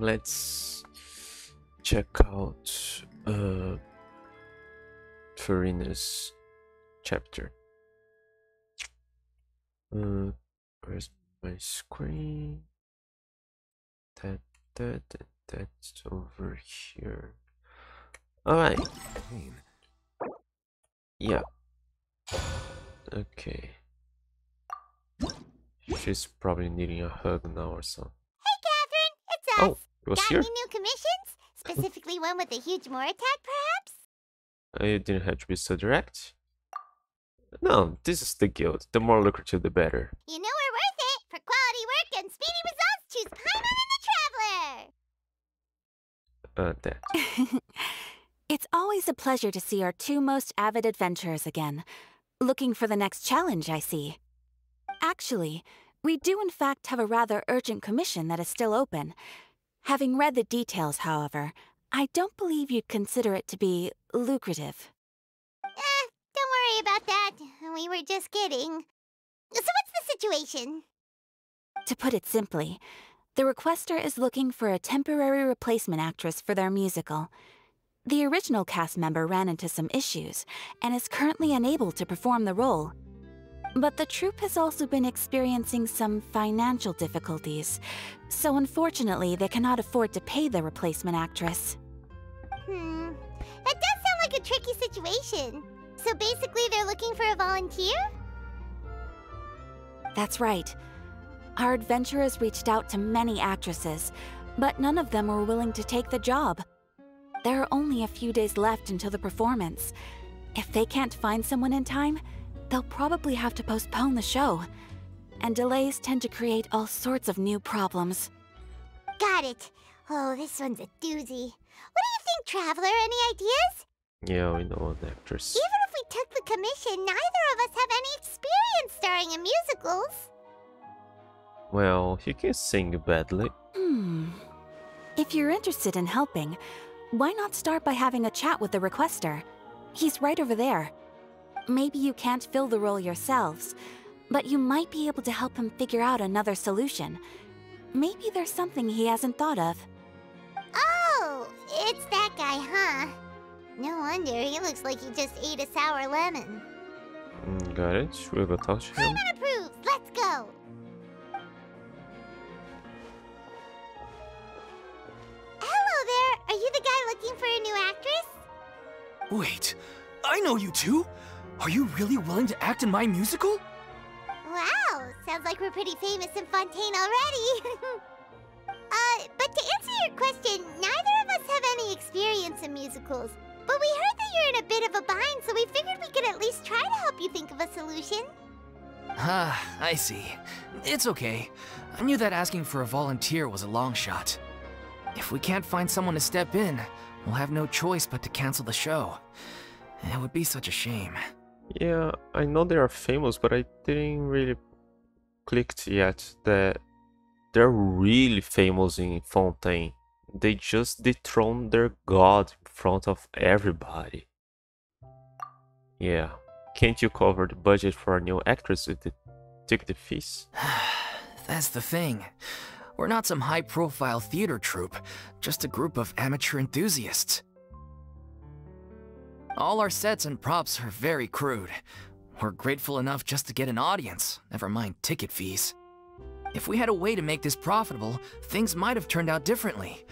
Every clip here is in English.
let's check out uh, Furina's chapter. Uh, where's my screen? That, that, that, that's over here. Alright. Yeah. Okay. She's probably needing a hug now or something. Hey, Catherine, it's us. Oh, it was Got here? any new commissions? Specifically one with a huge Moor attack, perhaps? Uh, You didn't have to be so direct. No, this is the guild. The more lucrative, the better. You know we're worth it. For quality work and speedy results, choose Paimon and the Traveler. Uh, that. it's always a pleasure to see our two most avid adventurers again. Looking for the next challenge, I see. Actually, we do in fact have a rather urgent commission that is still open. Having read the details, however, I don't believe you'd consider it to be lucrative. Eh, don't worry about that. We were just kidding. So what's the situation? To put it simply, the requester is looking for a temporary replacement actress for their musical. The original cast member ran into some issues and is currently unable to perform the role. But the troupe has also been experiencing some financial difficulties, so unfortunately they cannot afford to pay the replacement actress. Hmm. That does sound like a tricky situation. So basically they're looking for a volunteer? That's right. Our adventurers reached out to many actresses, but none of them were willing to take the job. There are only a few days left until the performance. If they can't find someone in time, they'll probably have to postpone the show. And delays tend to create all sorts of new problems. Got it. Oh, this one's a doozy. What do you think, Traveler? Any ideas? Yeah, we know an actress. Even if we took the commission, neither of us have any experience starring in musicals. Well, he can sing badly. Hmm. If you're interested in helping, why not start by having a chat with the requester? He's right over there. Maybe you can't fill the role yourselves, but you might be able to help him figure out another solution. Maybe there's something he hasn't thought of. Oh, it's that guy, huh? No wonder, he looks like he just ate a sour lemon. Got it. We'll go talk to him. Paimon approves, let's go! Hello there, are you the guy looking for a new actress? Wait, I know you two. Are you really willing to act in my musical? Wow, sounds like we're pretty famous in Fontaine already. uh, but to answer your question, neither of us have any experience in musicals. But we heard that you're in a bit of a bind, so we figured we could at least try to help you think of a solution. Ah, I see. It's okay. I knew that asking for a volunteer was a long shot. If we can't find someone to step in, we'll have no choice but to cancel the show. It would be such a shame. Yeah, I know they are famous, but I didn't really clicked yet that they're really famous in Fontaine. They just dethroned their god in front of everybody. Yeah, can't you cover the budget for a new actress with the ticket fees? That's the thing. We're not some high profile theater troupe, just a group of amateur enthusiasts. All our sets and props are very crude. We're grateful enough just to get an audience, never mind ticket fees. If we had a way to make this profitable, things might have turned out differently.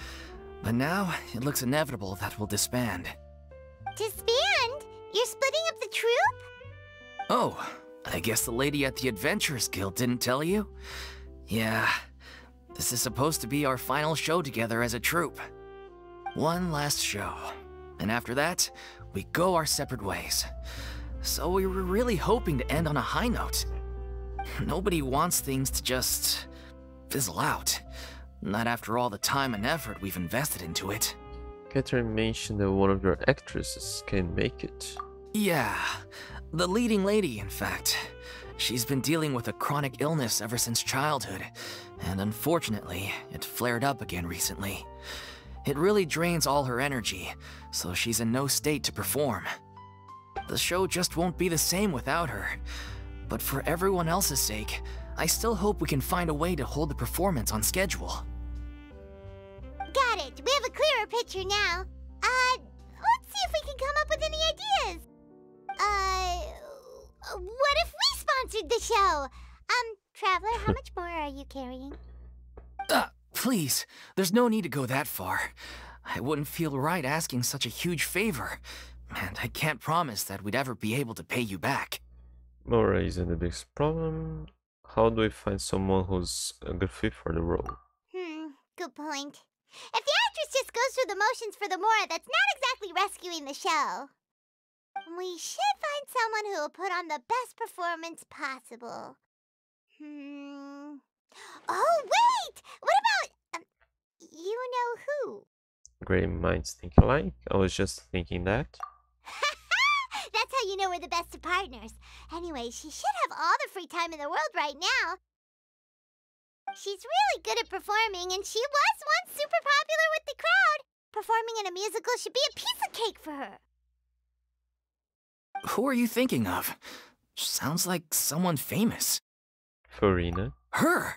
But now, it looks inevitable that we'll disband. Disband? You're splitting up the troupe? Oh, I guess the lady at the Adventurers Guild didn't tell you? Yeah, this is supposed to be our final show together as a troupe. One last show. And after that, we go our separate ways. So we were really hoping to end on a high note. Nobody wants things to just fizzle out. Not after all the time and effort we've invested into it. Catherine mentioned that one of your actresses can make it. Yeah, the leading lady, in fact. She's been dealing with a chronic illness ever since childhood, and unfortunately, it flared up again recently. It really drains all her energy, so she's in no state to perform. The show just won't be the same without her. But for everyone else's sake, I still hope we can find a way to hold the performance on schedule. got it. We have a clearer picture now. Uh, let's see if we can come up with any ideas. Uh, what if we sponsored the show? Um, Traveler, how much more are you carrying? Uh, please, there's no need to go that far. I wouldn't feel right asking such a huge favor. And I can't promise that we'd ever be able to pay you back. Mora isn't the biggest problem. How do we find someone who's a good fit for the role? Hmm, good point. If the actress just goes through the motions for the Mora, that's not exactly rescuing the show. We should find someone who will put on the best performance possible. Hmm. Oh, wait! What about. You know who? Great minds think alike. I was just thinking that. That's how you know we're the best of partners. Anyway, she should have all the free time in the world right now. She's really good at performing, and she was once super popular with the crowd. Performing in a musical should be a piece of cake for her. Who are you thinking of? Sounds like someone famous. Furina. Her?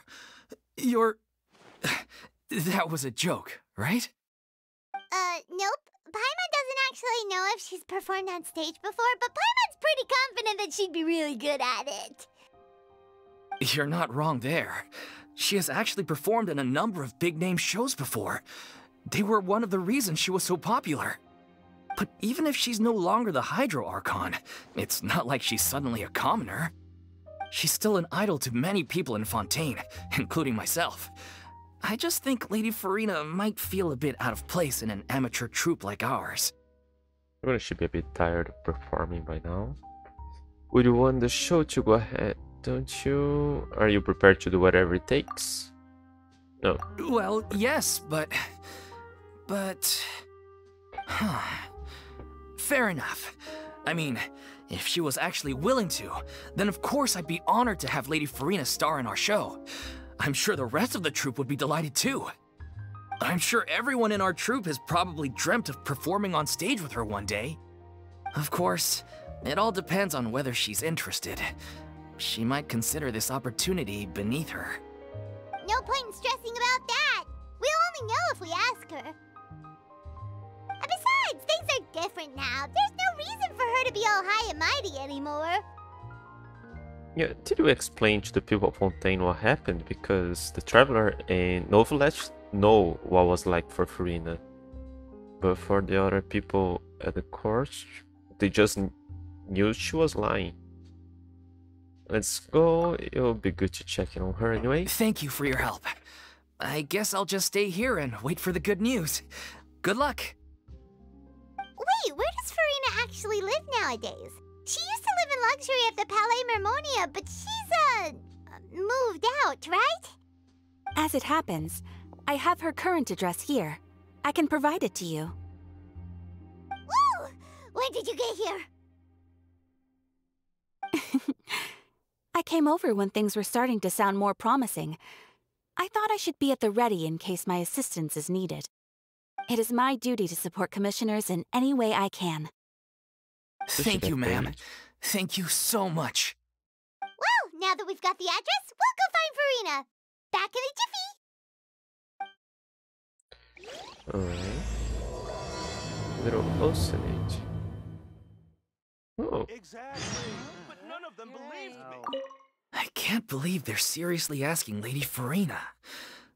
You're... That was a joke, right? Uh, nope. Paimon doesn't actually know if she's performed on stage before, but Paimon's pretty confident that she'd be really good at it. You're not wrong there. She has actually performed in a number of big-name shows before. They were one of the reasons she was so popular. But even if she's no longer the Hydro Archon, it's not like she's suddenly a commoner. She's still an idol to many people in Fontaine, including myself. I just think Lady Furina might feel a bit out of place in an amateur troupe like ours. Everyone should be a bit tired of performing by now. Would you want the show to go ahead, don't you? Are you prepared to do whatever it takes? No. Well, yes, but... But... Huh. Fair enough. I mean, if she was actually willing to, then of course I'd be honored to have Lady Furina star in our show. I'm sure the rest of the troupe would be delighted too. I'm sure everyone in our troupe has probably dreamt of performing on stage with her one day. Of course, it all depends on whether she's interested. She might consider this opportunity beneath her. No point in stressing about that. We'll only know if we ask her. And besides, things are different now. There's no reason for her to be all high and mighty anymore. Yeah, did you explain to the people of Fontaine what happened? Because the Traveler and Neuvillette know what was like for Furina. But for the other people at the court, they just knew she was lying. Let's go. It'll be good to check in on her anyway. Thank you for your help. I guess I'll just stay here and wait for the good news. Good luck. Wait, where does Furina actually live nowadays? She used to live in luxury at the Palais Mermonia, but she's, uh, moved out, right? As it happens, I have her current address here. I can provide it to you. Woo! When did you get here? I came over when things were starting to sound more promising. I thought I should be at the ready in case my assistance is needed. It is my duty to support commissioners in any way I can. Does Thank you, ma'am. Thank you so much. Well, now that we've got the address, we'll go find Furina. Back in a jiffy. Alright. Little oscillate. Oh, Exactly. But none of them believed me. I can't believe they're seriously asking Lady Furina.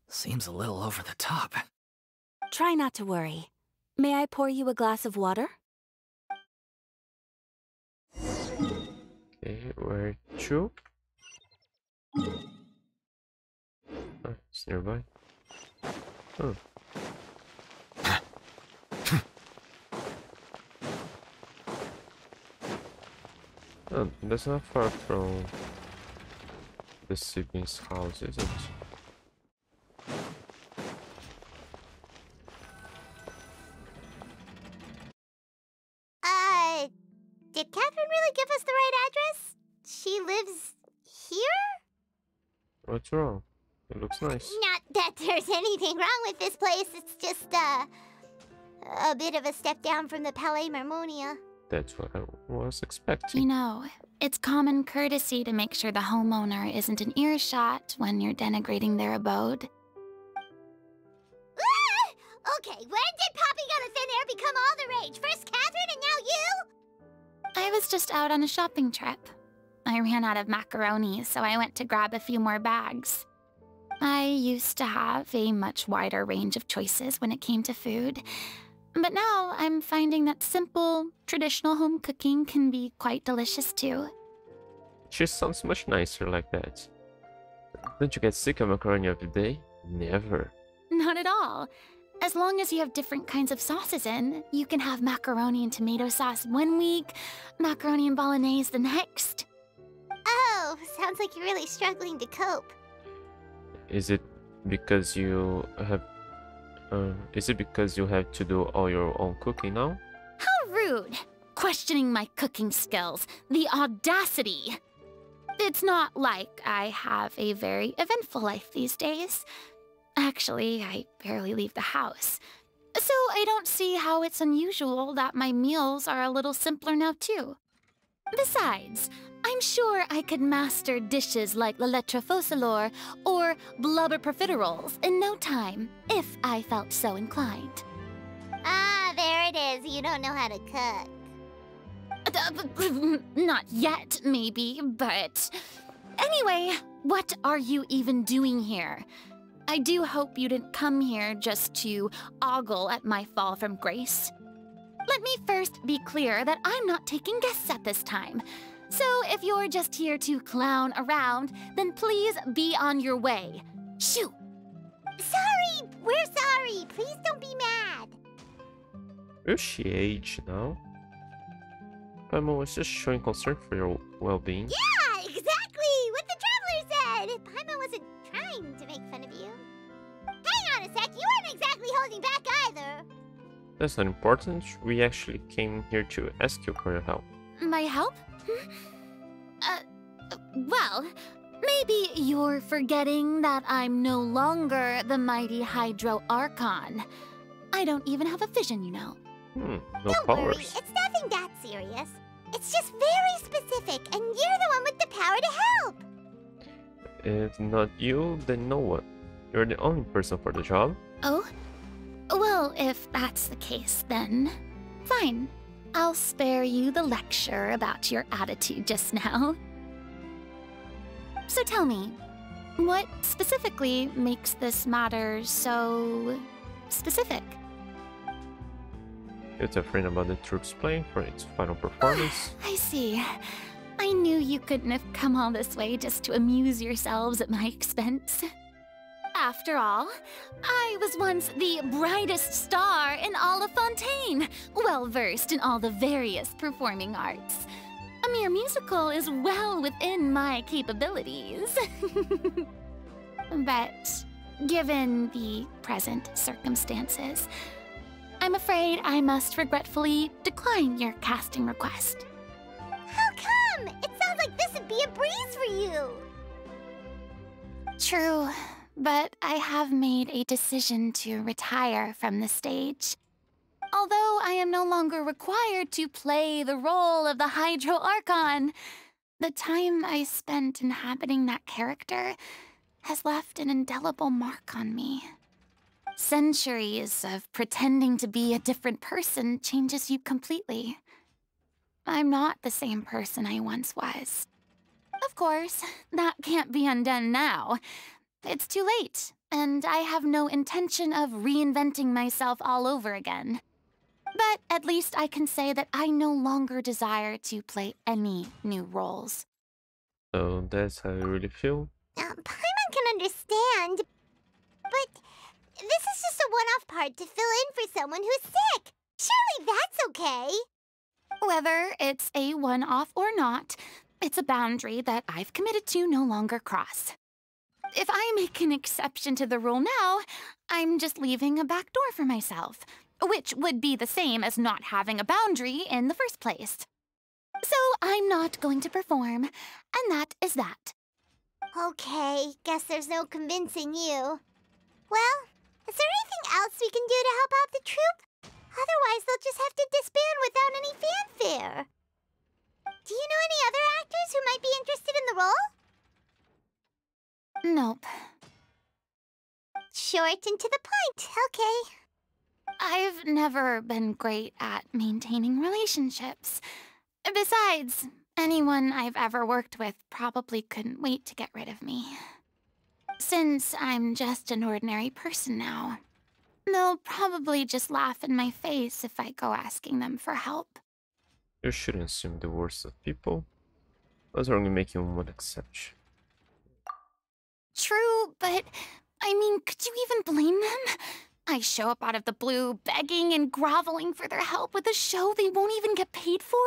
Seems a little over the top. Try not to worry. May I pour you a glass of water? Okay, where to? Oh, it's nearby. Oh. Oh, that's not far from the siblings' house, is it? Wrong? It looks nice. Not that there's anything wrong with this place, it's just, uh, a bit of a step down from the Palais Mermonia. That's what I was expecting. You know, it's common courtesy to make sure the homeowner isn't in earshot when you're denigrating their abode. Ah! Okay, when did popping out of thin air become all the rage? First Catherine and now you? I was just out on a shopping trip. I ran out of macaroni, so I went to grab a few more bags. I used to have a much wider range of choices when it came to food, but now I'm finding that simple, traditional home cooking can be quite delicious too. She sounds much nicer like that. Don't you get sick of macaroni every day? Never. Not at all. As long as you have different kinds of sauces in, you can have macaroni and tomato sauce one week, macaroni and bolognese the next. Oh, sounds like you're really struggling to cope. Is it because you have uh, is it because you have to do all your own cooking now? How rude! Questioning my cooking skills. The audacity! It's not like I have a very eventful life these days. Actually, I barely leave the house. So I don't see how it's unusual that my meals are a little simpler now, too. Besides, I'm sure I could master dishes like la lettre or blubber profiteroles in no time, if I felt so inclined. Ah, there it is. You don't know how to cook. Uh, Not yet, maybe, but... Anyway, what are you even doing here? I do hope you didn't come here just to ogle at my fall from grace. Let me first be clear that I'm not taking guests at this time. So if you're just here to clown around, then please be on your way. Shoo! Sorry, we're sorry. Please don't be mad. Age now? Paimon was just showing concern for your well-being. Yeah, exactly. What the traveler said. Paimon wasn't trying to make fun of you. Hang on a sec. You weren't exactly holding back either. That's not important. We actually came here to ask you for your help. My help? Hmm? Uh, well, maybe you're forgetting that I'm no longer the mighty Hydro Archon. I don't even have a vision, you know. Hmm, no Don't powers. worry. It's nothing that serious. It's just very specific, and you're the one with the power to help. If not you, then no one. You're the only person for the job. Oh? Well, if that's the case, then fine. I'll spare you the lecture about your attitude just now. So tell me, what specifically makes this matter so specific? You're a friend about the troops playing for its final ah, performance. I see. I knew you couldn't have come all this way just to amuse yourselves at my expense. After all, I was once the brightest star in all of Fontaine, well versed in all the various performing arts. A mere musical is well within my capabilities. but given the present circumstances, I'm afraid I must regretfully decline your casting request. How come? It sounds like this would be a breeze for you. True, but I have made a decision to retire from the stage. Although I am no longer required to play the role of the Hydro Archon, the time I spent inhabiting that character has left an indelible mark on me. Centuries of pretending to be a different person changes you completely. I'm not the same person I once was. Of course, that can't be undone now. It's too late, and I have no intention of reinventing myself all over again. But at least I can say that I no longer desire to play any new roles. So that's how you really feel. Um, Paimon can understand, but this is just a one-off part to fill in for someone who's sick. Surely that's okay. Whether it's a one off or not, it's a boundary that I've committed to no longer cross. If I make an exception to the rule now, I'm just leaving a back door for myself, which would be the same as not having a boundary in the first place. So I'm not going to perform, and that is that. Okay, guess there's no convincing you. Well, is there anything else we can do to help out the troupe? Otherwise, they'll just have to disband without any fanfare. Do you know any other actors who might be interested in the role? Nope. Short and to the point, okay. I've never been great at maintaining relationships. Besides, anyone I've ever worked with probably couldn't wait to get rid of me. Since I'm just an ordinary person now, they'll probably just laugh in my face if I go asking them for help. You shouldn't assume the worst of people. I was only making one exception. True, but I mean, could you even blame them? I show up out of the blue, begging and groveling for their help with a show they won't even get paid for?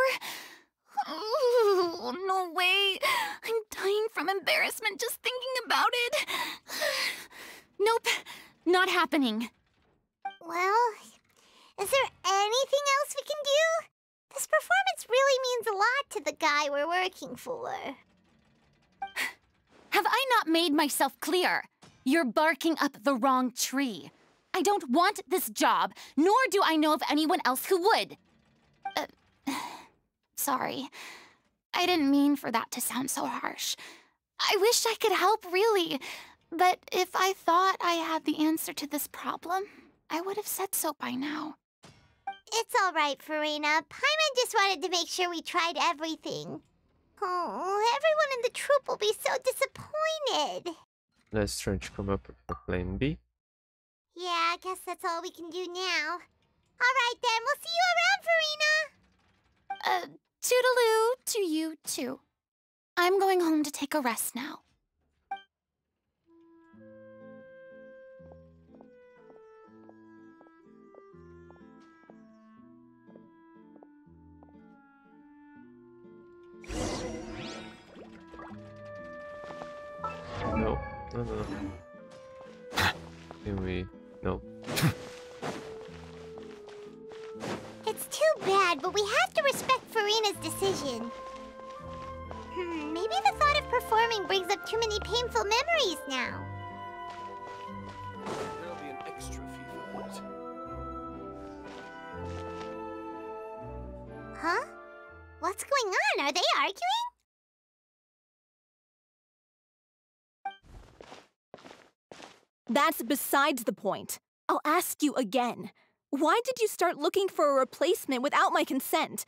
Ooh, no way. I'm dying from embarrassment just thinking about it. nope, not happening. Well, is there anything else we can do? This performance really means a lot to the guy we're working for. Have I not made myself clear? You're barking up the wrong tree. I don't want this job, nor do I know of anyone else who would. Uh, sorry. I didn't mean for that to sound so harsh. I wish I could help, really. But if I thought I had the answer to this problem, I would have said so by now. It's all right, Furina. Paimon just wanted to make sure we tried everything. Oh, everyone in the troop will be so disappointed. Let's try to come up with a plan B. Yeah, I guess that's all we can do now. All right then, we'll see you around, Furina. Uh, toodaloo to you too. I'm going home to take a rest now. No, no, no. Can we? No. It's too bad, but we have to respect Furina's decision. Hmm, maybe the thought of performing brings up too many painful memories now. There'll be an extra fee. Huh? What's going on? Are they arguing? That's besides the point. I'll ask you again. Why did you start looking for a replacement without my consent?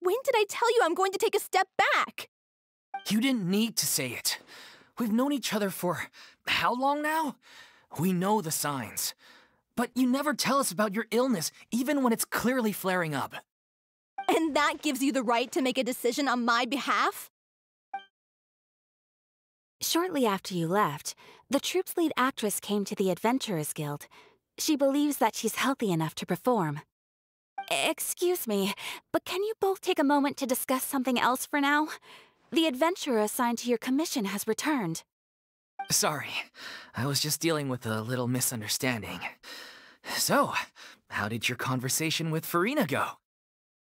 When did I tell you I'm going to take a step back? You didn't need to say it. We've known each other for how long now? We know the signs. But you never tell us about your illness, even when it's clearly flaring up. And that gives you the right to make a decision on my behalf? Shortly after you left, the troop's lead actress came to the Adventurers Guild. She believes that she's healthy enough to perform. Excuse me, but can you both take a moment to discuss something else for now? The adventurer assigned to your commission has returned. Sorry, I was just dealing with a little misunderstanding. So, how did your conversation with Furina go?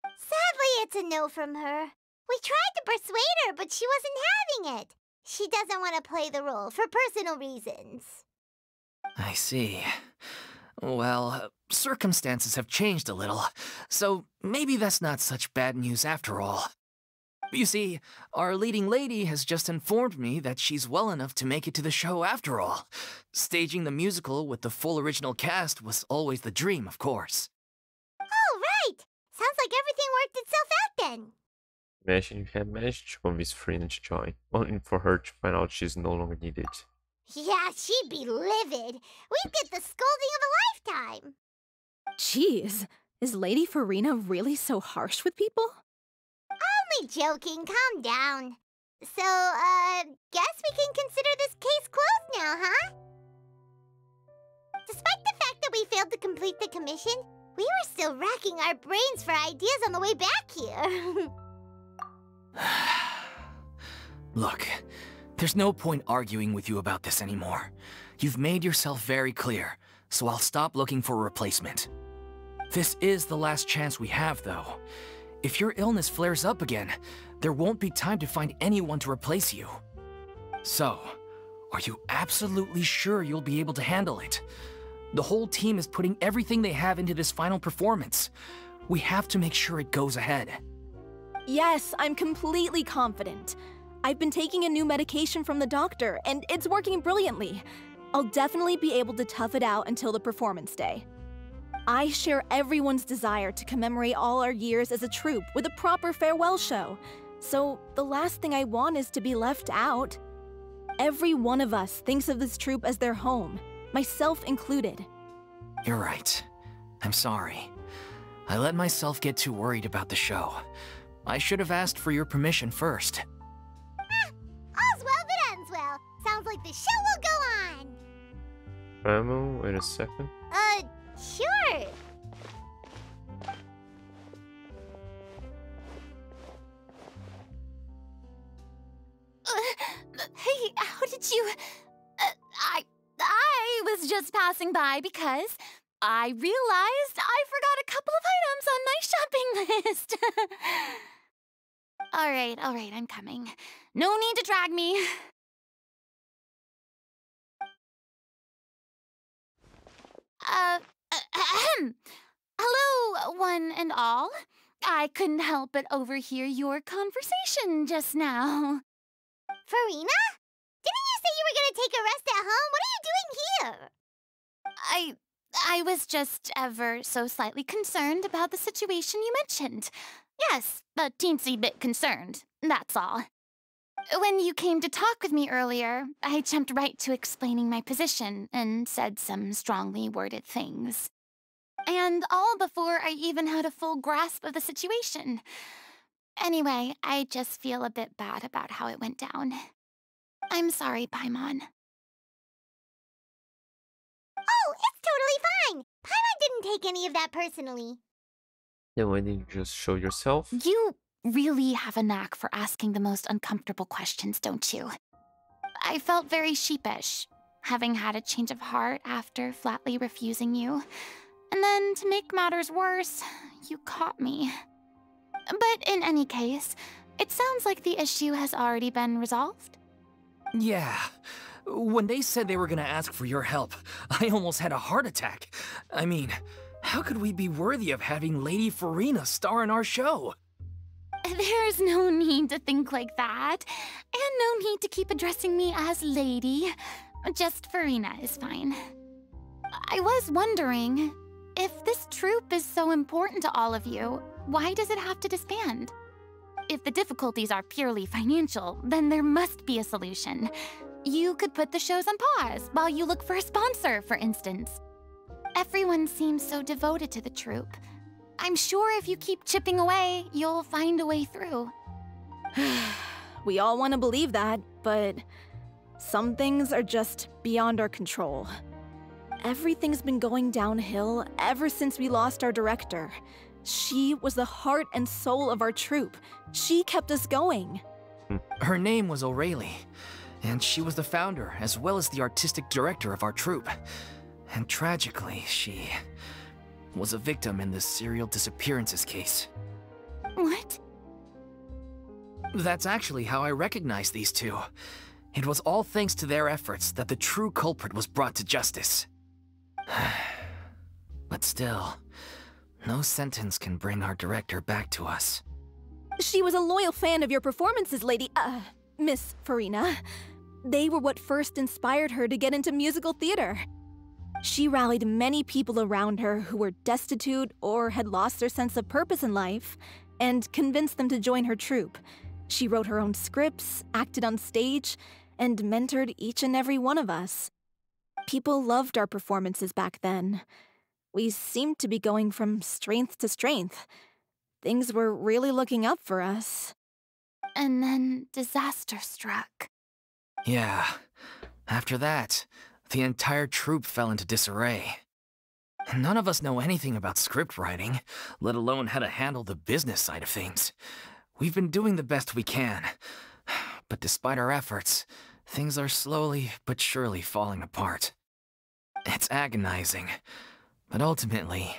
Sadly, it's a no from her. We tried to persuade her, but she wasn't having it. She doesn't want to play the role for personal reasons. I see. Well, circumstances have changed a little, so maybe that's not such bad news after all. You see, our leading lady has just informed me that she's well enough to make it to the show after all. Staging the musical with the full original cast was always the dream, of course. Oh, right! Sounds like everything worked itself out then. Imagine you had managed to convince Furina to join, only for her to find out she's no longer needed. Yeah, she'd be livid. We'd get the scolding of a lifetime. Jeez, is Lady Furina really so harsh with people? Only joking, calm down. So, uh, guess we can consider this case closed now, huh? Despite the fact that we failed to complete the commission, we were still racking our brains for ideas on the way back here. Look, there's no point arguing with you about this anymore. You've made yourself very clear, so I'll stop looking for a replacement. This is the last chance we have, though. If your illness flares up again, there won't be time to find anyone to replace you. So, are you absolutely sure you'll be able to handle it? The whole team is putting everything they have into this final performance. We have to make sure it goes ahead. Yes, I'm completely confident. I've been taking a new medication from the doctor, and it's working brilliantly. I'll definitely be able to tough it out until the performance day. I share everyone's desire to commemorate all our years as a troupe with a proper farewell show. So the last thing I want is to be left out. Every one of us thinks of this troupe as their home, myself included. You're right. I'm sorry. I let myself get too worried about the show. I should have asked for your permission first. All's well that ends well. Sounds like the show will go on. Ramo, wait a second. Uh, sure. hey, how did you... Uh, I... I was just passing by because I realized I forgot a couple of items on my shopping list. All right, all right, I'm coming. No need to drag me. Uh, ahem. Hello, one and all. I couldn't help but overhear your conversation just now. Furina? Didn't you say you were gonna take a rest at home? What are you doing here? I I was just ever so slightly concerned about the situation you mentioned. Yes, a teensy bit concerned, that's all. When you came to talk with me earlier, I jumped right to explaining my position and said some strongly worded things. And all before I even had a full grasp of the situation. Anyway, I just feel a bit bad about how it went down. I'm sorry, Paimon. Oh, it's totally fine. Paimon didn't take any of that personally. Then why didn't you just show yourself? You really have a knack for asking the most uncomfortable questions, don't you? I felt very sheepish, having had a change of heart after flatly refusing you. And then, to make matters worse, you caught me. But in any case, it sounds like the issue has already been resolved. Yeah. When they said they were gonna ask for your help, I almost had a heart attack. I mean, how could we be worthy of having Lady Furina star in our show? There's no need to think like that, and no need to keep addressing me as lady. Just Furina is fine. I was wondering, if this troupe is so important to all of you, why does it have to disband? If the difficulties are purely financial, then there must be a solution. You could put the shows on pause while you look for a sponsor, for instance. Everyone seems so devoted to the troupe. I'm sure if you keep chipping away, you'll find a way through. we all want to believe that, but some things are just beyond our control. Everything's been going downhill ever since we lost our director. She was the heart and soul of our troupe. She kept us going. Hmm. Her name was O'Reilly, and she was the founder as well as the artistic director of our troupe. And tragically, she was a victim in this serial disappearances case. What? That's actually how I recognized these two. It was all thanks to their efforts that the true culprit was brought to justice. but still, no sentence can bring our director back to us. She was a loyal fan of your performances, Lady, uh, Miss Furina. They were what first inspired her to get into musical theater. She rallied many people around her who were destitute or had lost their sense of purpose in life and convinced them to join her troupe. She wrote her own scripts, acted on stage, and mentored each and every one of us. People loved our performances back then. We seemed to be going from strength to strength. Things were really looking up for us. And then disaster struck. Yeah. After that, the entire troupe fell into disarray. None of us know anything about script writing, let alone how to handle the business side of things. We've been doing the best we can, but despite our efforts, things are slowly but surely falling apart. It's agonizing, but ultimately,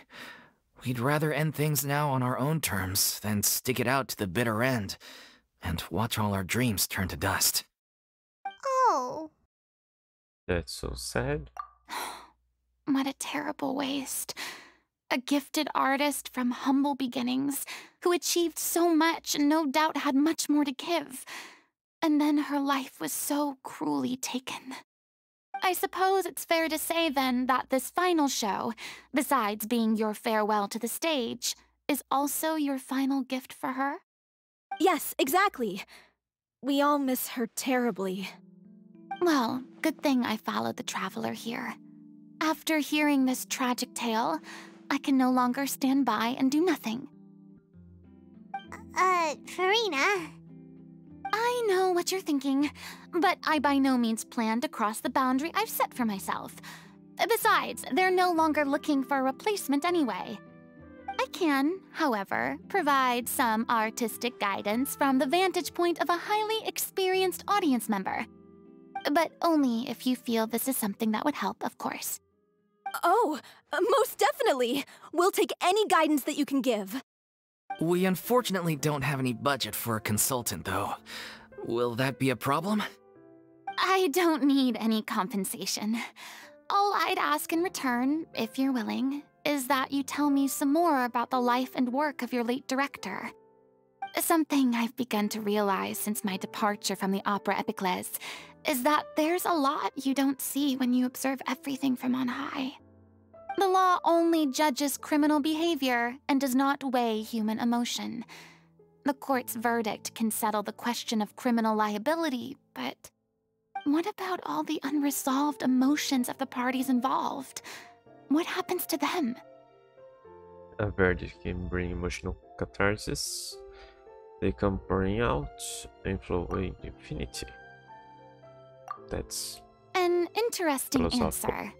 we'd rather end things now on our own terms than stick it out to the bitter end and watch all our dreams turn to dust. That's so sad. What a terrible waste. A gifted artist from humble beginnings who achieved so much and no doubt had much more to give. And then her life was so cruelly taken. I suppose it's fair to say then that this final show, besides being your farewell to the stage, is also your final gift for her? Yes, exactly. We all miss her terribly. Well, good thing I followed the Traveler here. After hearing this tragic tale, I can no longer stand by and do nothing. Uh, Furina. I know what you're thinking, but I by no means plan to cross the boundary I've set for myself. Besides, they're no longer looking for a replacement anyway. I can, however, provide some artistic guidance from the vantage point of a highly experienced audience member. But only if you feel this is something that would help, of course. Oh, uh, most definitely! We'll take any guidance that you can give. We unfortunately don't have any budget for a consultant, though. Will that be a problem? I don't need any compensation. All I'd ask in return, if you're willing, is that you tell me some more about the life and work of your late director. Something I've begun to realize since my departure from the Opera Epiclese is that there's a lot you don't see when you observe everything from on high. The law only judges criminal behavior and does not weigh human emotion. The court's verdict can settle the question of criminal liability, but what about all the unresolved emotions of the parties involved? What happens to them? A verdict can bring emotional catharsis. They come pouring out and flow in infinity. That's An interesting answer.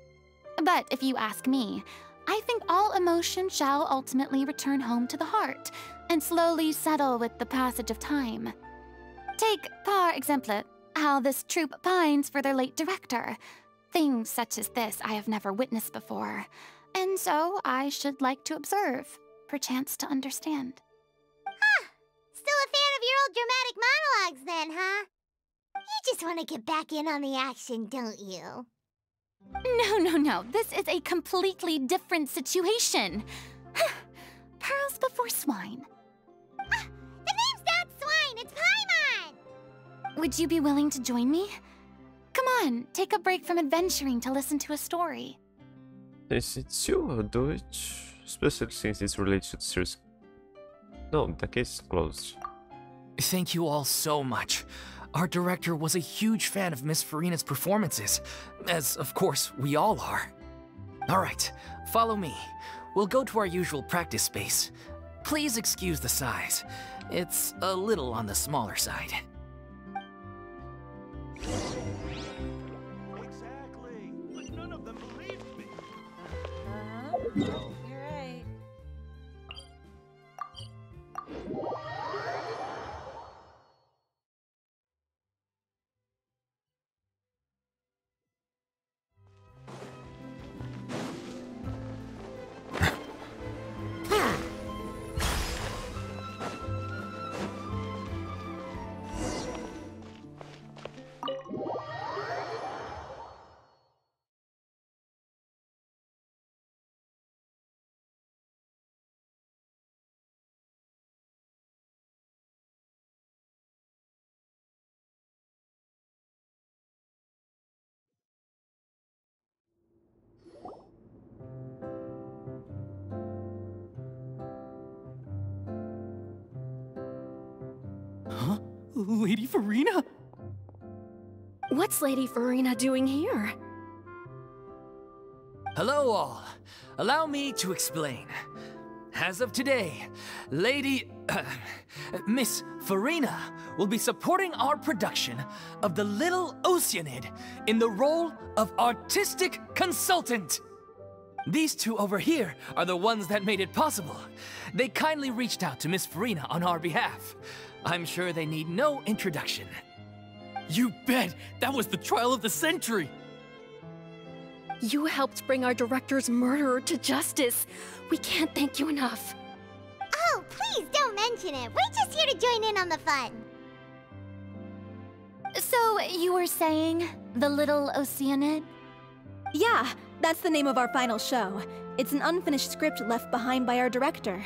But if you ask me, I think all emotion shall ultimately return home to the heart and slowly settle with the passage of time. Take, par exemple, how this troupe pines for their late director. Things such as this I have never witnessed before, and so I should like to observe, perchance to understand. Ah, still a fan of your old dramatic monologues then, huh? You just want to get back in on the action, don't you? No, no, no. This is a completely different situation. Pearls before swine. Ah, the name's not Swine, it's Paimon! Would you be willing to join me? Come on, take a break from adventuring to listen to a story. Since it's you, I'll do it. Especially since it's related to the series. No, the case is closed. Thank you all so much. Our director was a huge fan of Miss Furina's performances, as of course we all are. All right, follow me. We'll go to our usual practice space. Please excuse the size. It's a little on the smaller side. Exactly. But none of them believed me. You're right. Lady Furina? What's Lady Furina doing here? Hello, all. Allow me to explain. As of today, Lady. Miss Furina will be supporting our production of The Little Oceanid in the role of artistic consultant. These two over here are the ones that made it possible. They kindly reached out to Miss Furina on our behalf. I'm sure they need no introduction. You bet! That was the trial of the century! You helped bring our director's murderer to justice. We can't thank you enough. Oh, please don't mention it. We're just here to join in on the fun. So, you were saying the little Oceanid? Yeah, that's the name of our final show. It's an unfinished script left behind by our director.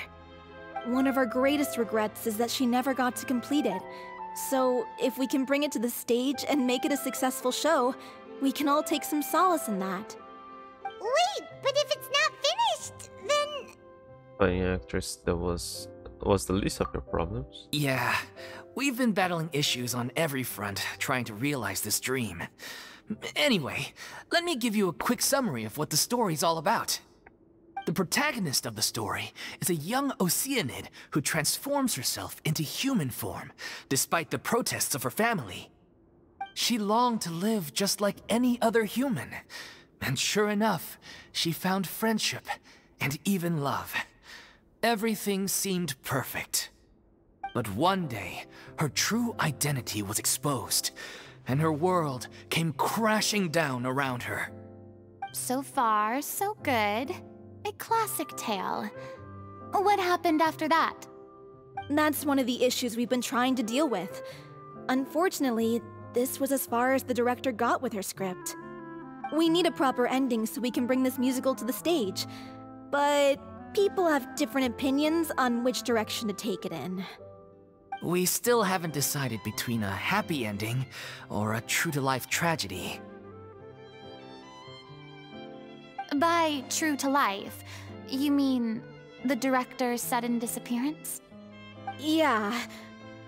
One of our greatest regrets is that she never got to complete it. So, if we can bring it to the stage and make it a successful show, We can all take some solace in that. Wait, but if it's not finished, then... Playing actress, that was was the least of your problems. Yeah, we've been battling issues on every front trying to realize this dream. Anyway, let me give you a quick summary of what the story's all about. The protagonist of the story is a young Oceanid who transforms herself into human form, despite the protests of her family. She longed to live just like any other human. And sure enough, she found friendship and even love. Everything seemed perfect. But one day, her true identity was exposed, and her world came crashing down around her. So far, so good. A classic tale. What happened after that? That's one of the issues we've been trying to deal with. Unfortunately, this was as far as the director got with her script. We need a proper ending so we can bring this musical to the stage. But people have different opinions on which direction to take it in. We still haven't decided between a happy ending or a true-to-life tragedy. By true to life, you mean the director's sudden disappearance? Yeah,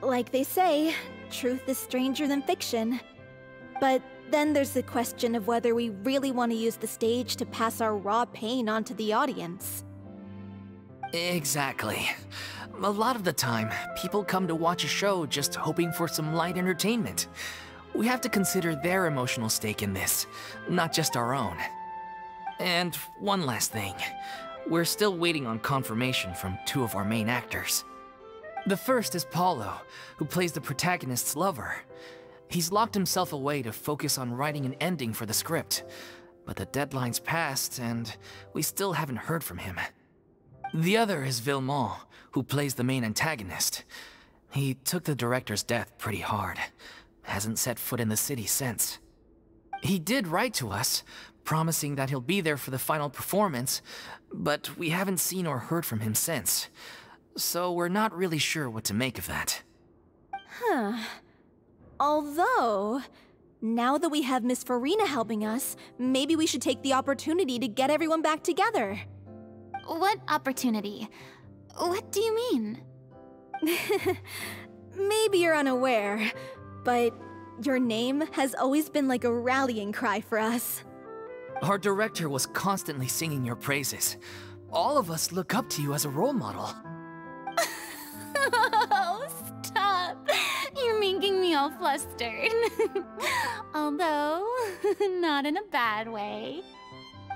like they say, truth is stranger than fiction. But then there's the question of whether we really want to use the stage to pass our raw pain onto the audience. Exactly. A lot of the time, people come to watch a show just hoping for some light entertainment. We have to consider their emotional stake in this, not just our own. And one last thing. We're still waiting on confirmation from two of our main actors. The first is Paulo, who plays the protagonist's lover. He's locked himself away to focus on writing an ending for the script, but the deadline's passed and we still haven't heard from him. The other is Villemont, who plays the main antagonist. He took the director's death pretty hard. Hasn't set foot in the city since. He did write to us, promising that he'll be there for the final performance, but we haven't seen or heard from him since. So we're not really sure what to make of that. Huh. Although, now that we have Miss Furina helping us, maybe we should take the opportunity to get everyone back together. What opportunity? What do you mean? maybe you're unaware, but your name has always been like a rallying cry for us. Our director was constantly singing your praises. All of us look up to you as a role model. oh, stop. You're making me all flustered. Although, not in a bad way.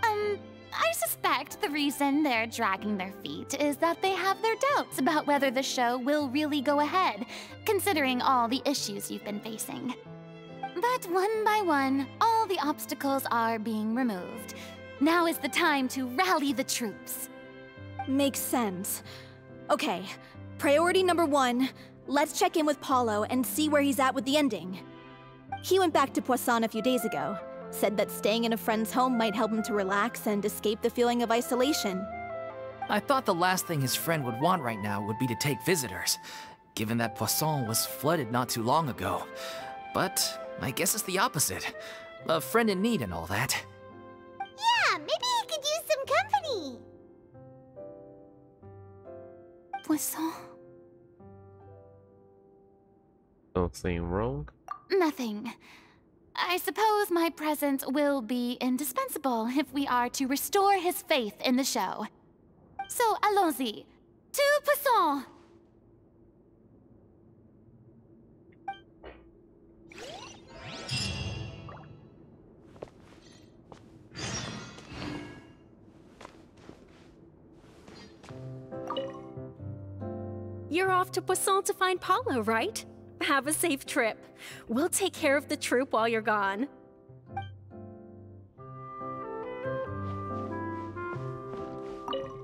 Um, I suspect the reason they're dragging their feet is that they have their doubts about whether the show will really go ahead, considering all the issues you've been facing. But one by one, all the obstacles are being removed. Now is the time to rally the troops. Makes sense. Okay, priority number one, let's check in with Paulo and see where he's at with the ending. He went back to Poisson a few days ago, said that staying in a friend's home might help him to relax and escape the feeling of isolation. I thought the last thing his friend would want right now would be to take visitors, given that Poisson was flooded not too long ago. But I guess it's the opposite. A friend in need and all that. Yeah, maybe he could use some company. Poisson? Something wrong? Nothing. I suppose my presence will be indispensable if we are to restore his faith in the show. So, allons-y. To Poisson! You're off to Poisson to find Paulo, right? Have a safe trip. We'll take care of the troop while you're gone.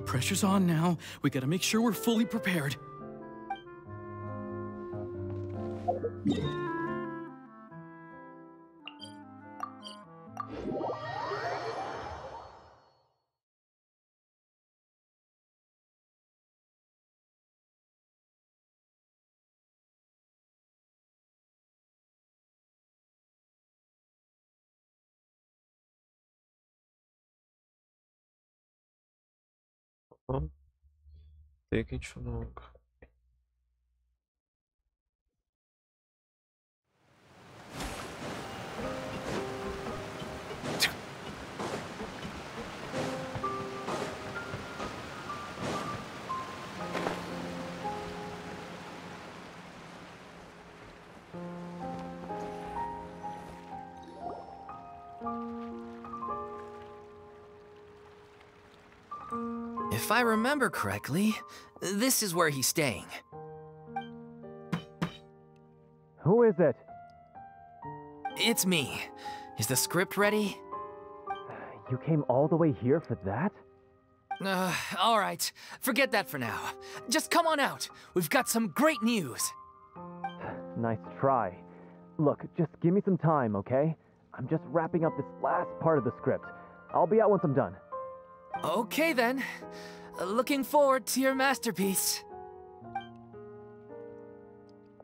Pressure's on now. We gotta make sure we're fully prepared. Taking too long. If I remember correctly, this is where he's staying. Who is it? It's me. Is the script ready? You came all the way here for that? Uh, all right. Forget that for now. Just come on out. We've got some great news. Nice try. Look, just give me some time, okay? I'm just wrapping up this last part of the script. I'll be out once I'm done. Okay then. Looking forward to your masterpiece.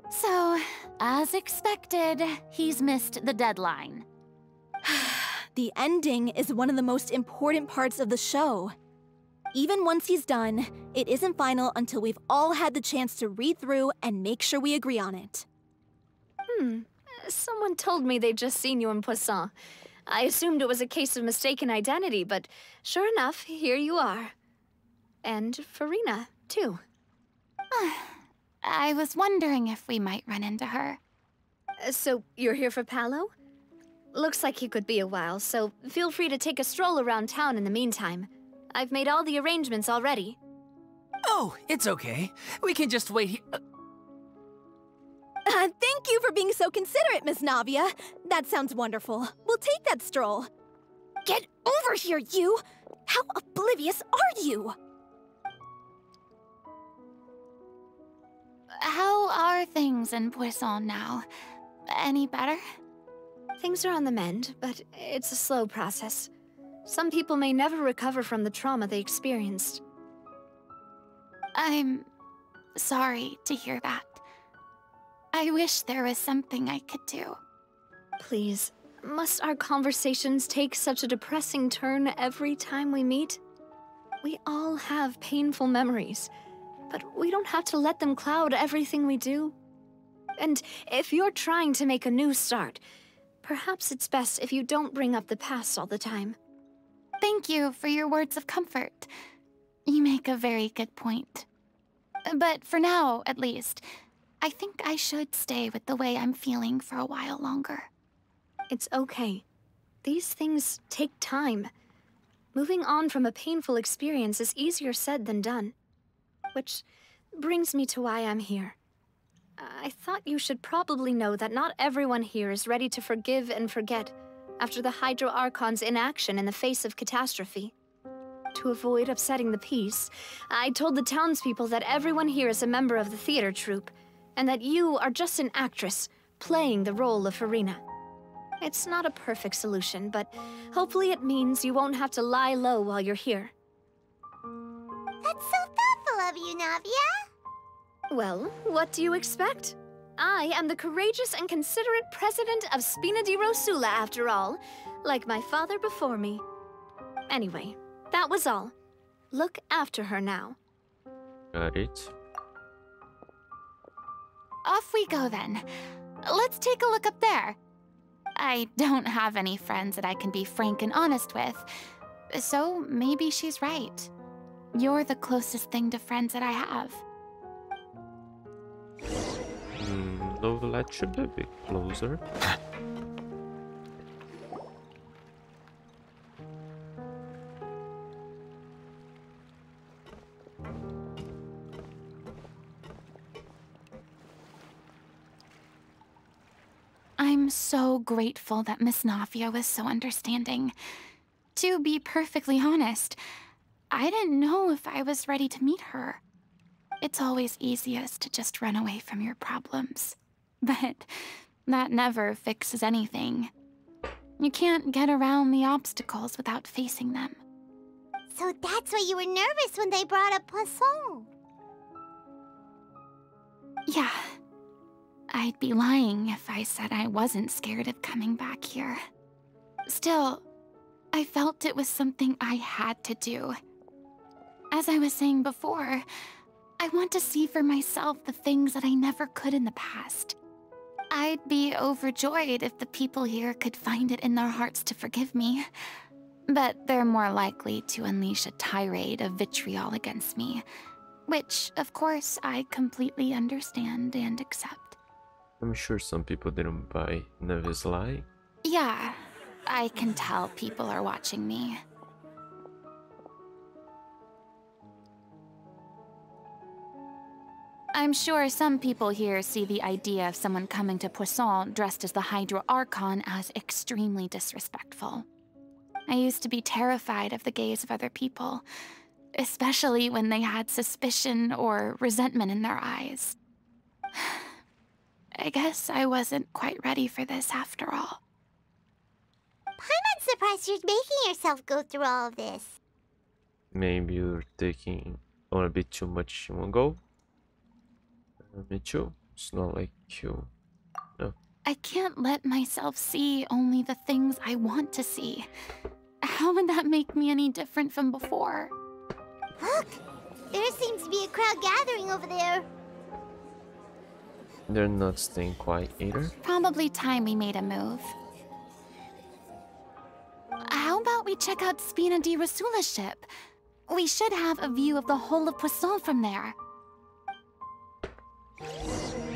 So, as expected, he's missed the deadline. The ending is one of the most important parts of the show. Even once he's done, it isn't final until we've all had the chance to read through and make sure we agree on it. Hmm. Someone told me they'd just seen you in Poisson. I assumed it was a case of mistaken identity, but sure enough, here you are. And Furina, too. I was wondering if we might run into her. Uh, So, you're here for Paulo? Looks like he could be a while, so feel free to take a stroll around town in the meantime. I've made all the arrangements already. Oh, it's okay. We can just wait here. Uh, thank you for being so considerate, Miss Navia. That sounds wonderful. We'll take that stroll. Get over here, you! How oblivious are you? How are things in Poisson now? Any better? Things are on the mend, but it's a slow process. Some people may never recover from the trauma they experienced. I'm sorry to hear that. I wish there was something I could do. Please, must our conversations take such a depressing turn every time we meet? We all have painful memories, but we don't have to let them cloud everything we do. And if you're trying to make a new start, perhaps it's best if you don't bring up the past all the time. Thank you for your words of comfort. You make a very good point. But for now, at least, I think I should stay with the way I'm feeling for a while longer. It's okay. These things take time. Moving on from a painful experience is easier said than done. Which brings me to why I'm here. I thought you should probably know that not everyone here is ready to forgive and forget after the Hydro Archon's inaction in the face of catastrophe. To avoid upsetting the peace, I told the townspeople that everyone here is a member of the theater troupe, and that you are just an actress playing the role of Furina. It's not a perfect solution, but hopefully it means you won't have to lie low while you're here. That's so thoughtful of you, Navia. Well, what do you expect? I am the courageous and considerate president of Spina di Rosula, after all, like my father before me. Anyway, that was all. Look after her now. Got it. Off we go then. Let's take a look up there. I don't have any friends that I can be frank and honest with, so maybe she's right. You're the closest thing to friends that I have. Mm, should be a bit closer. I'm so grateful that Miss Navia was so understanding. To be perfectly honest, I didn't know if I was ready to meet her. It's always easiest to just run away from your problems. But that never fixes anything. You can't get around the obstacles without facing them. So that's why you were nervous when they brought up Poisson. Yeah. I'd be lying if I said I wasn't scared of coming back here. Still, I felt it was something I had to do. As I was saying before, I want to see for myself the things that I never could in the past. I'd be overjoyed if the people here could find it in their hearts to forgive me. But they're more likely to unleash a tirade of vitriol against me, which, of course, I completely understand and accept. I'm sure some people didn't buy Navia's lie. Yeah, I can tell people are watching me. I'm sure some people here see the idea of someone coming to Poisson dressed as the Hydro Archon as extremely disrespectful. I used to be terrified of the gaze of other people, especially when they had suspicion or resentment in their eyes. I guess I wasn't quite ready for this after all. I'm not surprised you're making yourself go through all of this. Maybe you're taking on a bit too much in one go. Me too. It's not like you. No. I can't let myself see only the things I want to see. How would that make me any different from before? Look! There seems to be a crowd gathering over there. They're not staying quiet either. Probably time we made a move. How about we check out Spina di Rosula's ship? We should have a view of the whole of Poisson from there. I'm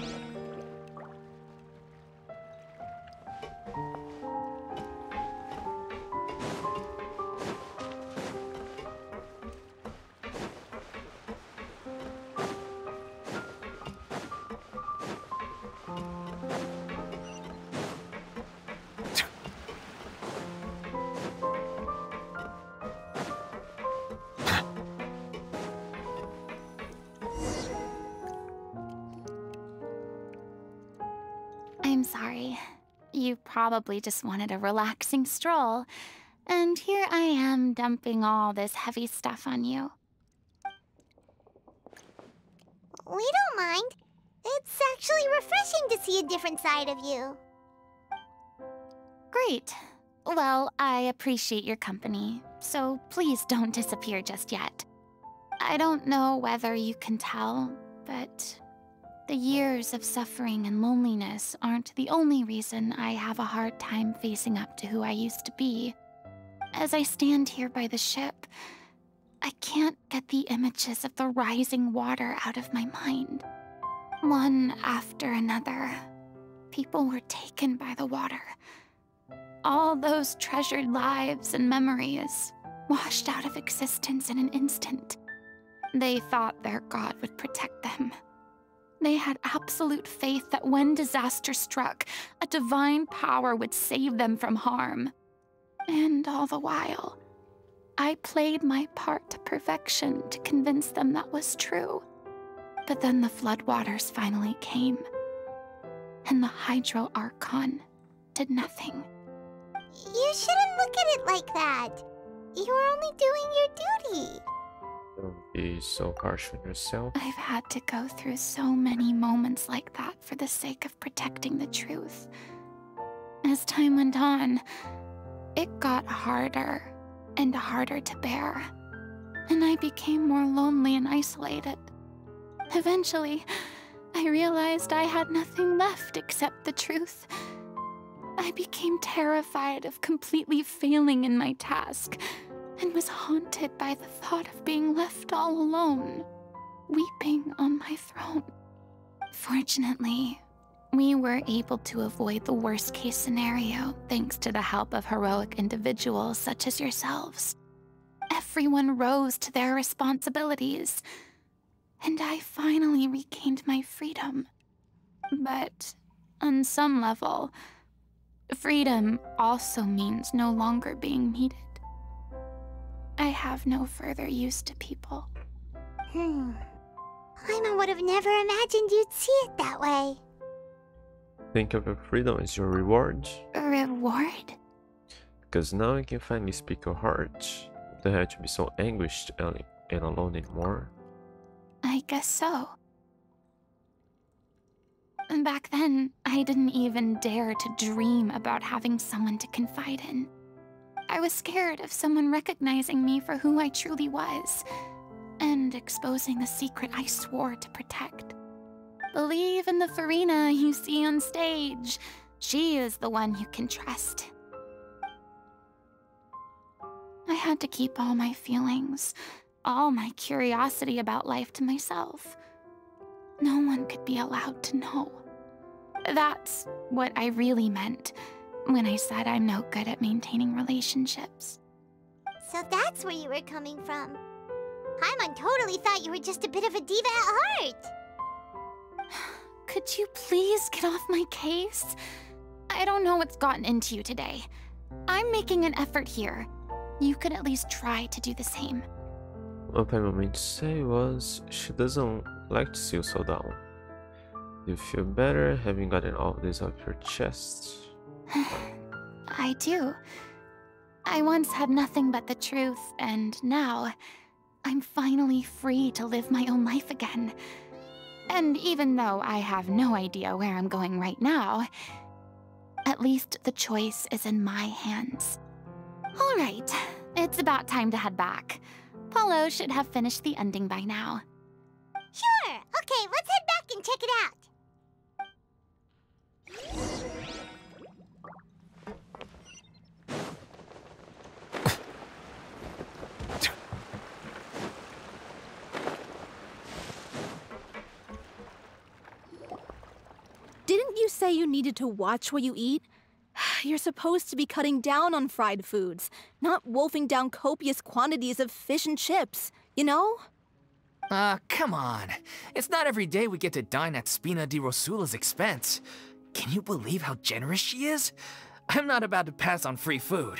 probably just wanted a relaxing stroll. And here I am dumping all this heavy stuff on you. We don't mind. It's actually refreshing to see a different side of you. Great. Well, I appreciate your company, so please don't disappear just yet. I don't know whether you can tell, but the years of suffering and loneliness aren't the only reason I have a hard time facing up to who I used to be. As I stand here by the ship, I can't get the images of the rising water out of my mind. One after another, people were taken by the water. All those treasured lives and memories washed out of existence in an instant. They thought their god would protect them. They had absolute faith that when disaster struck, a divine power would save them from harm. And all the while, I played my part to perfection to convince them that was true. But then the floodwaters finally came, and the Hydro Archon did nothing. You shouldn't look at it like that. You were only doing your duty. Be so harsh on yourself. I've had to go through so many moments like that for the sake of protecting the truth. As time went on, it got harder and harder to bear, and I became more lonely and isolated. Eventually, I realized I had nothing left except the truth. I became terrified of completely failing in my task and was haunted by the thought of being left all alone, weeping on my throne. Fortunately, we were able to avoid the worst case scenario thanks to the help of heroic individuals such as yourselves. Everyone rose to their responsibilities, and I finally regained my freedom. But on some level, freedom also means no longer being needed. I have no further use to people. Hmm. Paimon would have never imagined you'd see it that way. Think of your freedom as your reward. A reward? Because now you can finally speak your heart. You don't have to be so anguished and and alone anymore. I guess so. And Back then, I didn't even dare to dream about having someone to confide in. I was scared of someone recognizing me for who I truly was. and exposing the secret I swore to protect. Believe in the Furina you see on stage. She is the one you can trust. I had to keep all my feelings, all my curiosity about life to myself. No one could be allowed to know. That's what I really meant when I said I'm no good at maintaining relationships. So that's where you were coming from. Paimon totally thought you were just a bit of a diva at heart. Could you please get off my case? I don't know what's gotten into you today. I'm making an effort here. You could at least try to do the same. What Paimon meant to say was she doesn't like to see you so down. You feel better having gotten all this off your chest? I do. I once had nothing but the truth, and now I'm finally free to live my own life again. And even though I have no idea where I'm going right now, at least the choice is in my hands. All right, it's about time to head back. Paulo should have finished the ending by now. Sure. Okay, let's head back and check it out. Say you needed to watch what you eat? You're supposed to be cutting down on fried foods, not wolfing down copious quantities of fish and chips, you know? Ah, uh, come on. It's not every day we get to dine at Spina di Rosula's expense. Can you believe how generous she is? I'm not about to pass on free food.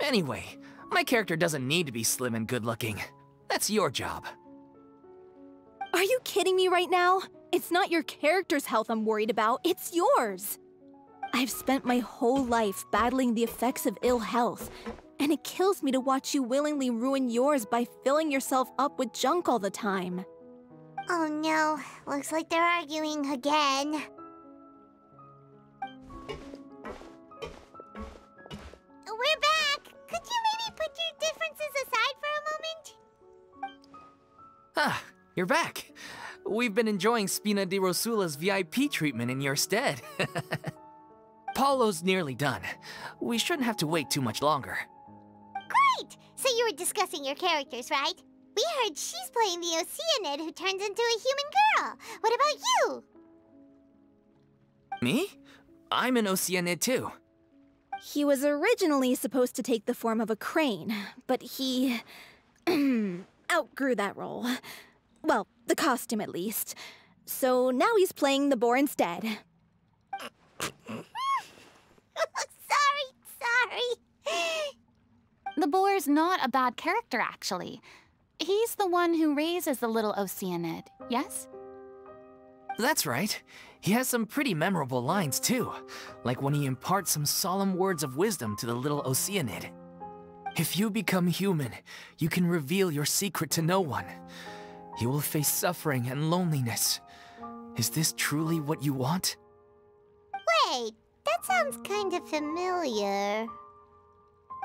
Anyway, my character doesn't need to be slim and good looking. That's your job. Are you kidding me right now? It's not your character's health I'm worried about, it's yours. I've spent my whole life battling the effects of ill health, and it kills me to watch you willingly ruin yours by filling yourself up with junk all the time. Oh no, looks like they're arguing again. We're back! Could you maybe put your differences aside for a moment? Ah, you're back. We've been enjoying Spina di Rosula's VIP treatment in your stead. Paulo's nearly done. We shouldn't have to wait too much longer. Great! So you were discussing your characters, right? We heard she's playing the Oceanid who turns into a human girl. What about you? Me? I'm an Oceanid too. He was originally supposed to take the form of a crane, but he... outgrew that role. Well, the costume at least. So now he's playing the boar instead. sorry, sorry. The boar's not a bad character, actually. He's the one who raises the little Oceanid, yes? That's right. He has some pretty memorable lines, too. Like when he imparts some solemn words of wisdom to the little Oceanid. If you become human, you can reveal your secret to no one. You will face suffering and loneliness. Is this truly what you want? Wait, that sounds kind of familiar.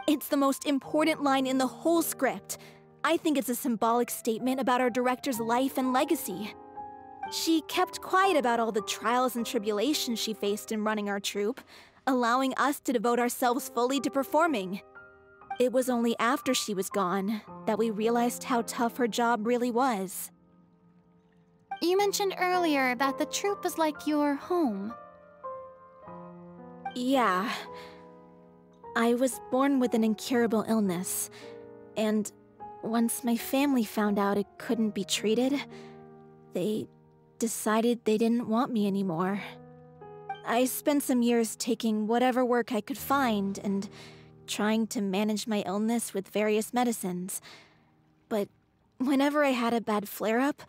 It's the most important line in the whole script. I think it's a symbolic statement about our director's life and legacy. She kept quiet about all the trials and tribulations she faced in running our troupe, allowing us to devote ourselves fully to performing. It was only after she was gone that we realized how tough her job really was. You mentioned earlier that the troupe is like your home. Yeah. I was born with an incurable illness, and once my family found out it couldn't be treated, they decided they didn't want me anymore. I spent some years taking whatever work I could find and trying to manage my illness with various medicines. But whenever I had a bad flare up,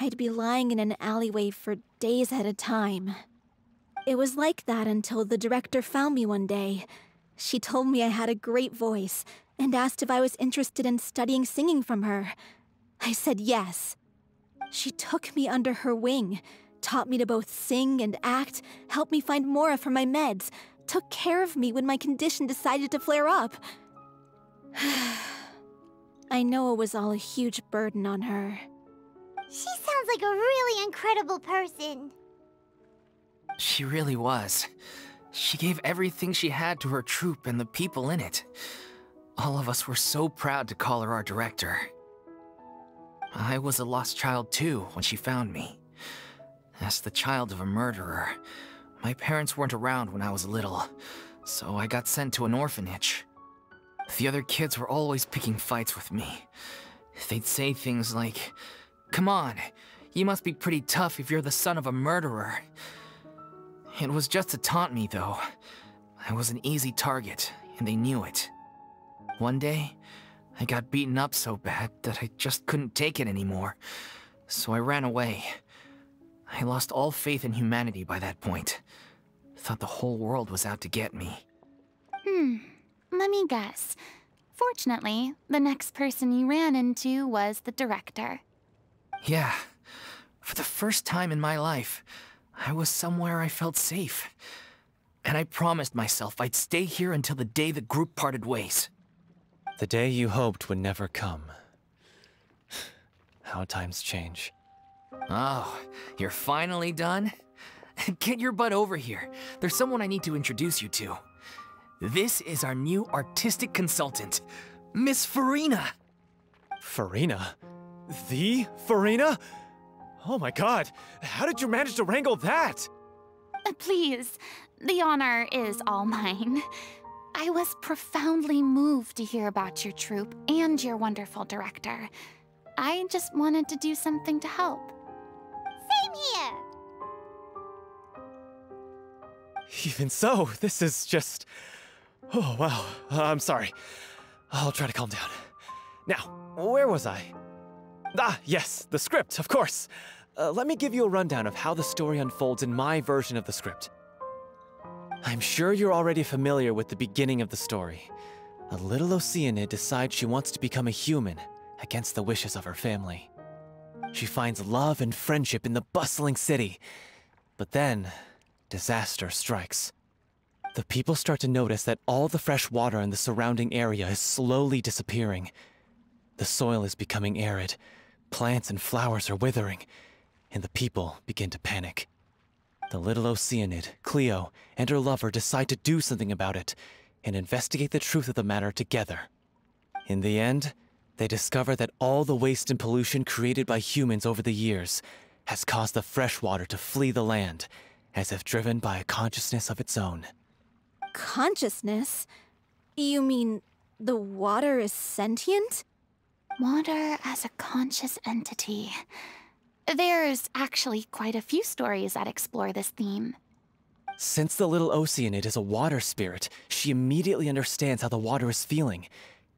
I'd be lying in an alleyway for days at a time. It was like that until the director found me one day. She told me I had a great voice and asked if I was interested in studying singing from her. I said yes. She took me under her wing, taught me to both sing and act, helped me find Mora for my meds, took care of me when my condition decided to flare up. I know it was all a huge burden on her. She sounds like a really incredible person. She really was. She gave everything she had to her troupe and the people in it. All of us were so proud to call her our director. I was a lost child too when she found me. As the child of a murderer, my parents weren't around when I was little, so I got sent to an orphanage. The other kids were always picking fights with me. They'd say things like, Come on, you must be pretty tough if you're the son of a murderer. It was just to taunt me, though. I was an easy target, and they knew it. One day, I got beaten up so bad that I just couldn't take it anymore, so I ran away. I lost all faith in humanity by that point. Thought the whole world was out to get me. Hmm, let me guess. Fortunately, the next person you ran into was the director. Yeah. For the first time in my life, I was somewhere I felt safe. And I promised myself I'd stay here until the day the group parted ways. The day you hoped would never come. How times change. Oh, you're finally done? Get your butt over here. There's someone I need to introduce you to. This is our new artistic consultant, Miss Furina. Furina? The Furina? Oh my god, how did you manage to wrangle that? Uh, please, the honor is all mine. I was profoundly moved to hear about your troupe and your wonderful director. I just wanted to do something to help. Same here. Even so, this is just. Oh, wow. I'm sorry. I'll try to calm down. Now, where was I? Ah, yes, the script, of course. Uh, let me give you a rundown of how the story unfolds in my version of the script. I'm sure you're already familiar with the beginning of the story. A little Oceanid decides she wants to become a human against the wishes of her family. She finds love and friendship in the bustling city. But then, disaster strikes. The people start to notice that all the fresh water in the surrounding area is slowly disappearing. The soil is becoming arid, plants and flowers are withering, and the people begin to panic. The little Oceanid, Cleo, and her lover decide to do something about it and investigate the truth of the matter together. In the end, they discover that all the waste and pollution created by humans over the years has caused the fresh water to flee the land, as if driven by a consciousness of its own. Consciousness? You mean the water is sentient? Water as a conscious entity. There's actually quite a few stories that explore this theme. Since the little Oceanid is a water spirit, she immediately understands how the water is feeling.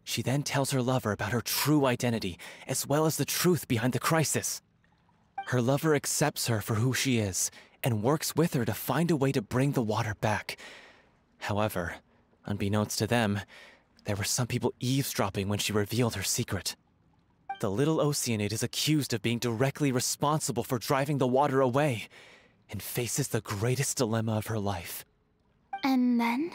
She then tells her lover about her true identity, as well as the truth behind the crisis. Her lover accepts her for who she is, and works with her to find a way to bring the water back. However, unbeknownst to them, there were some people eavesdropping when she revealed her secret. The little Oceanid is accused of being directly responsible for driving the water away, and faces the greatest dilemma of her life. And then?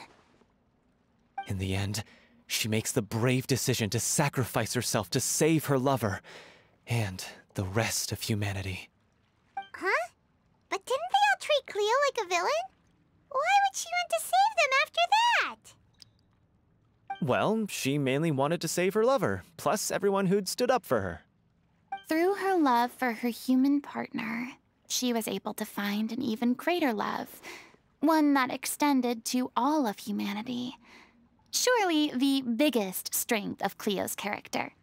In the end, she makes the brave decision to sacrifice herself to save her lover and the rest of humanity. Huh? But didn't they all treat Cleo like a villain? Why would she want to save them after that? Well, she mainly wanted to save her lover, plus everyone who'd stood up for her. Through her love for her human partner, she was able to find an even greater love, one that extended to all of humanity. Surely the biggest strength of Cleo's character.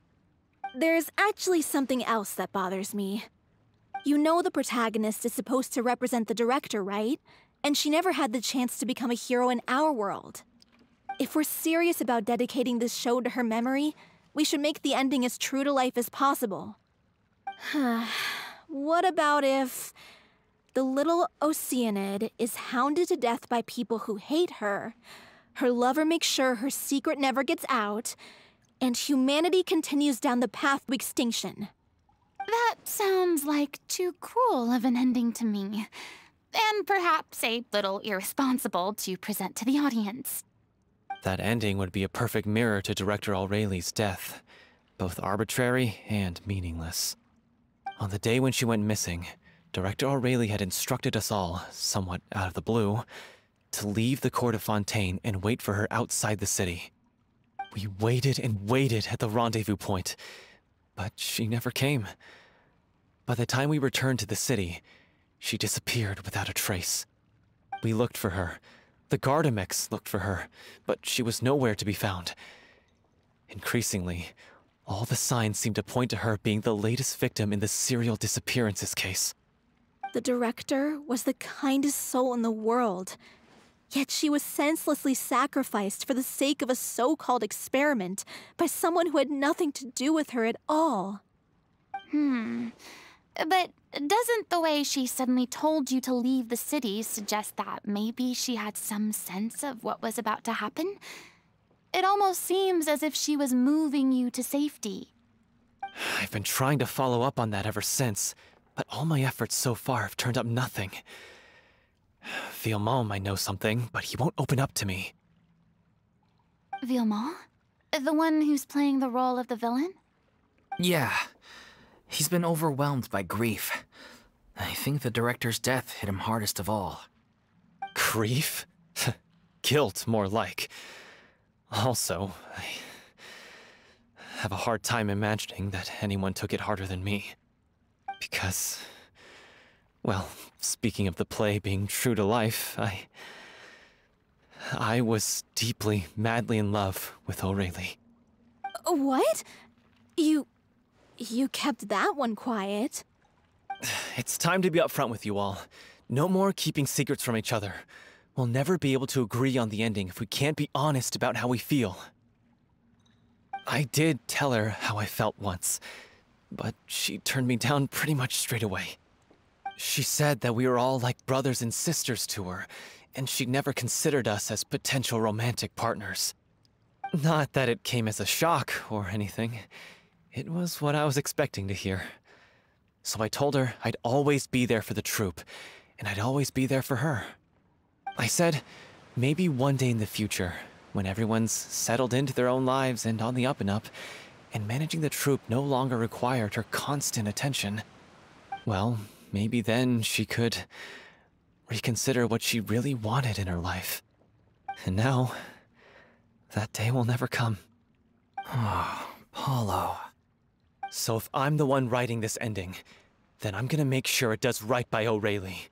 There's actually something else that bothers me. You know the protagonist is supposed to represent the director, right? And she never had the chance to become a hero in our world. If we're serious about dedicating this show to her memory, we should make the ending as true to life as possible. what about if the little Oceanid is hounded to death by people who hate her, her lover makes sure her secret never gets out, and humanity continues down the path to extinction? That sounds like too cruel of an ending to me. And perhaps a little irresponsible to present to the audience. That ending would be a perfect mirror to director Aureli's death. both arbitrary and meaningless. On the day when she went missing, Director O'Reilly had instructed us all, somewhat out of the blue, to leave the court of Fontaine and wait for her outside the city. We waited and waited at the rendezvous point, but she never came. By the time we returned to the city, she disappeared without a trace. We looked for her. The Gardemek looked for her, but she was nowhere to be found. Increasingly, all the signs seemed to point to her being the latest victim in the serial disappearances case. The director was the kindest soul in the world. Yet she was senselessly sacrificed for the sake of a so called experiment by someone who had nothing to do with her at all. Hmm. But doesn't the way she suddenly told you to leave the city suggest that maybe she had some sense of what was about to happen? It almost seems as if she was moving you to safety. I've been trying to follow up on that ever since, but all my efforts so far have turned up nothing. Villemont might know something, but he won't open up to me. Villemont? The one who's playing the role of the villain? Yeah. He's been overwhelmed by grief. I think the director's death hit him hardest of all. Grief? Guilt, more like. Also, I have a hard time imagining that anyone took it harder than me. Because, well, speaking of the play being true to life, I. I was deeply, madly in love with O'Reilly. Uh, what? You. You kept that one quiet. It's time to be upfront with you all. No more keeping secrets from each other. We'll never be able to agree on the ending if we can't be honest about how we feel. I did tell her how I felt once, but she turned me down pretty much straight away. She said that we were all like brothers and sisters to her, and she'd never considered us as potential romantic partners. Not that it came as a shock or anything. It was what I was expecting to hear. So I told her I'd always be there for the troupe, and I'd always be there for her. I said, maybe one day in the future, when everyone's settled into their own lives and on the up and up, and managing the troupe no longer required her constant attention, well, maybe then she could reconsider what she really wanted in her life. And now, that day will never come. Oh, Paulo. So if I'm the one writing this ending, then I'm gonna make sure it does right by O'Reilly.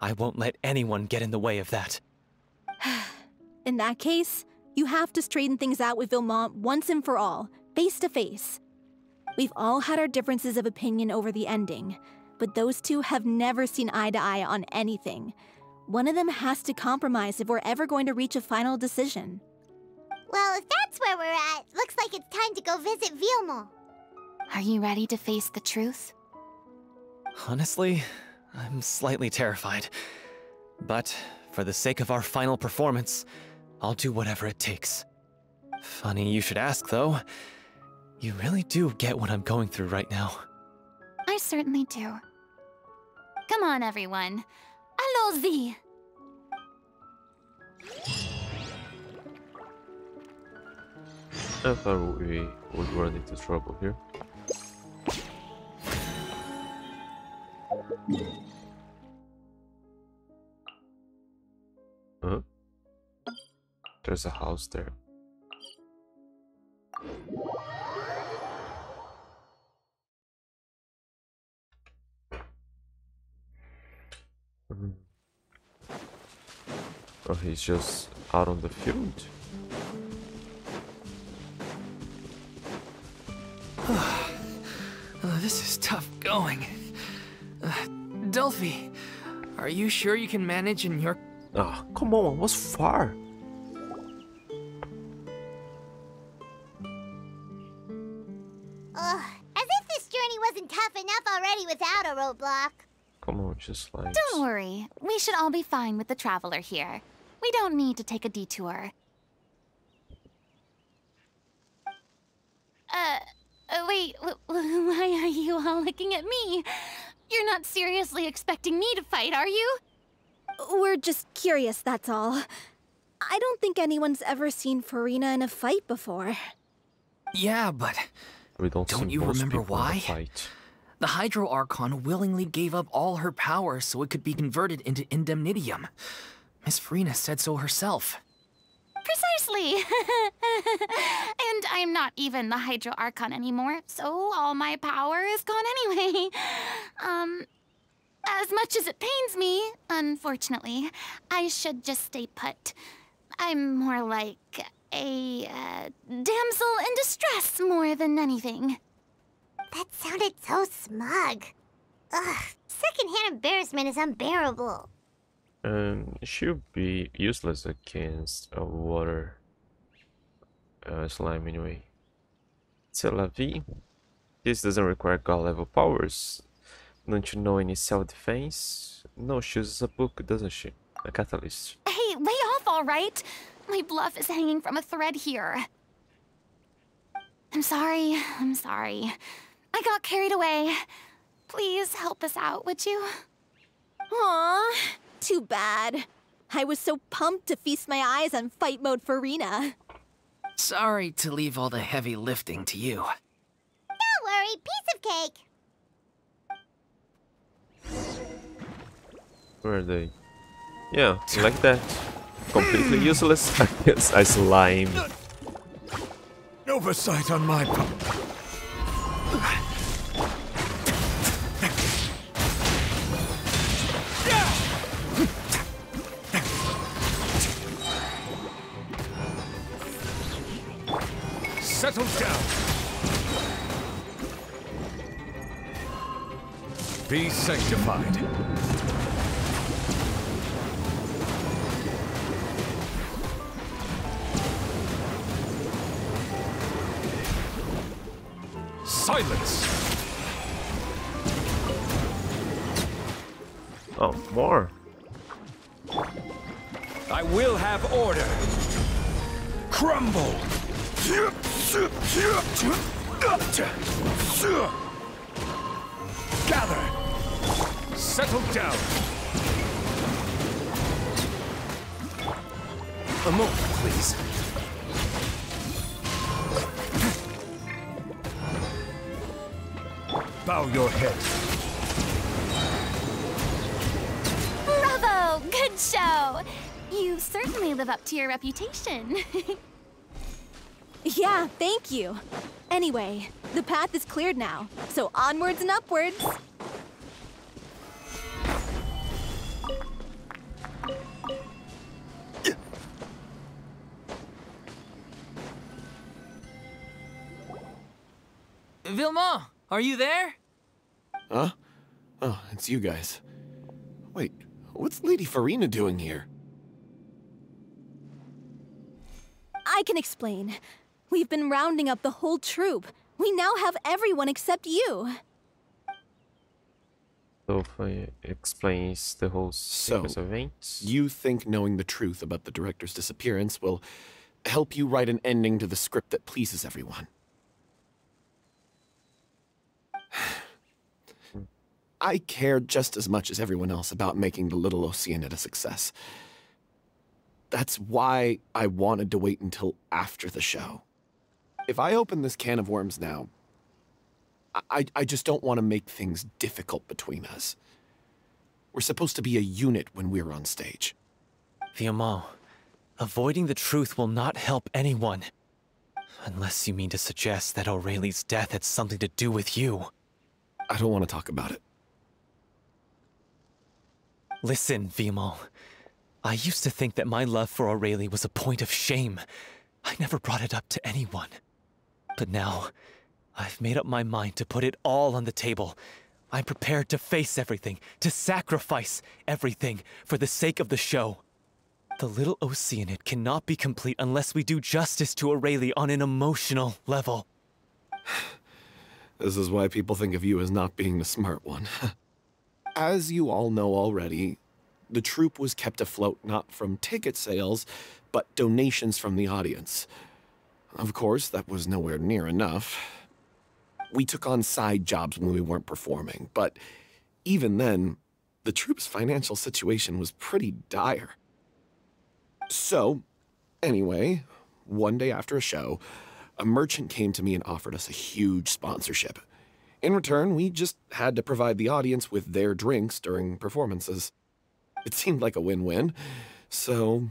I won't let anyone get in the way of that. In that case, you have to straighten things out with Villemont once and for all, face to face. We've all had our differences of opinion over the ending, but those two have never seen eye to eye on anything. One of them has to compromise if we're ever going to reach a final decision. Well, if that's where we're at, looks like it's time to go visit Villemont. Are you ready to face the truth? Honestly, I'm slightly terrified. But for the sake of our final performance, I'll do whatever it takes. Funny you should ask, though. You really do get what I'm going through right now. I certainly do. Come on, everyone. Allons-y! I thought we would run into trouble here. Huh? There's a house there. Oh, he's just out on the field. Uh, this is tough going. Uh, Delphi, are you sure you can manage in your... Ah, come on, what's far? Just like... Don't worry. We should all be fine with the traveler here. We don't need to take a detour. Uh, uh wait, why are you all looking at me? You're not seriously expecting me to fight, are you? We're just curious, that's all. I don't think anyone's ever seen Furina in a fight before. Yeah, but We don't, Don't you remember people in why? The Hydro Archon willingly gave up all her power so it could be converted into Indemnitium. Miss Furina said so herself. Precisely. and I'm not even the Hydro Archon anymore, so all my power is gone anyway. Um, as much as it pains me, unfortunately, I should just stay put. I'm more like a uh, damsel in distress more than anything. That sounded so smug. Ugh, secondhand embarrassment is unbearable. Um, she'll be useless against a water uh, slime anyway. C'est la. This doesn't require god level powers. Don't you know any self-defense? No, she uses a book, doesn't she? A catalyst. Hey, lay off, all right? My bluff is hanging from a thread here. I'm sorry, I'm sorry. I got carried away. Please help us out, would you? Aw, too bad. I was so pumped to feast my eyes on fight mode for Furina. Sorry to leave all the heavy lifting to you. Don't worry, piece of cake. Where are they? Yeah, like that. Completely useless against a slime. Oversight on my part. Settle down. Be sanctified. Silence. Oh, more. I will have order. Crumble. Gather. Settle down. A moment, please. Bow your head. Bravo! Good show! You certainly live up to your reputation. Yeah, thank you. Anyway, the path is cleared now, so onwards and upwards. Vilma, are you there? Huh? Oh, it's you guys. Wait, what's Lady Furina doing here? I can explain. We've been rounding up the whole troop. We now have everyone except you. Sophie explains the whole So, sequence of events. you think knowing the truth about the director's disappearance will help you write an ending to the script that pleases everyone? I care just as much as everyone else about making the Little Oceanid a success. That's why I wanted to wait until after the show. If I open this can of worms now, I, I just don't want to make things difficult between us. We're supposed to be a unit when we're on stage. Viamant, avoiding the truth will not help anyone. Unless you mean to suggest that Aurelie's death had something to do with you. I don't want to talk about it. Listen, Viamant. I used to think that my love for Aurelie was a point of shame. I never brought it up to anyone. But now, I've made up my mind to put it all on the table. I'm prepared to face everything, to sacrifice everything for the sake of the show. The Little Oceanid cannot be complete unless we do justice to Aurelie on an emotional level. This is why people think of you as not being the smart one. As you all know already, the troupe was kept afloat not from ticket sales, but donations from the audience. Of course, that was nowhere near enough. We took on side jobs when we weren't performing, but even then, the troupe's financial situation was pretty dire. So, anyway, one day after a show, a merchant came to me and offered us a huge sponsorship. In return, we just had to provide the audience with their drinks during performances. It seemed like a win win, so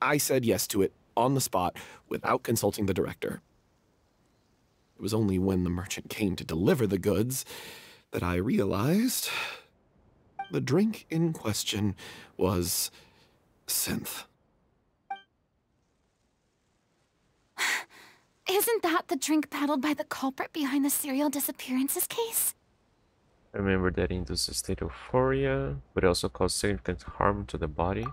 I said yes to it on the spot without consulting the director. It was only when the merchant came to deliver the goods that I realized the drink in question was Sinthe. Isn't that the drink peddled by the culprit behind the serial disappearances case? I remember that induces a state of euphoria, but it also causes significant harm to the body.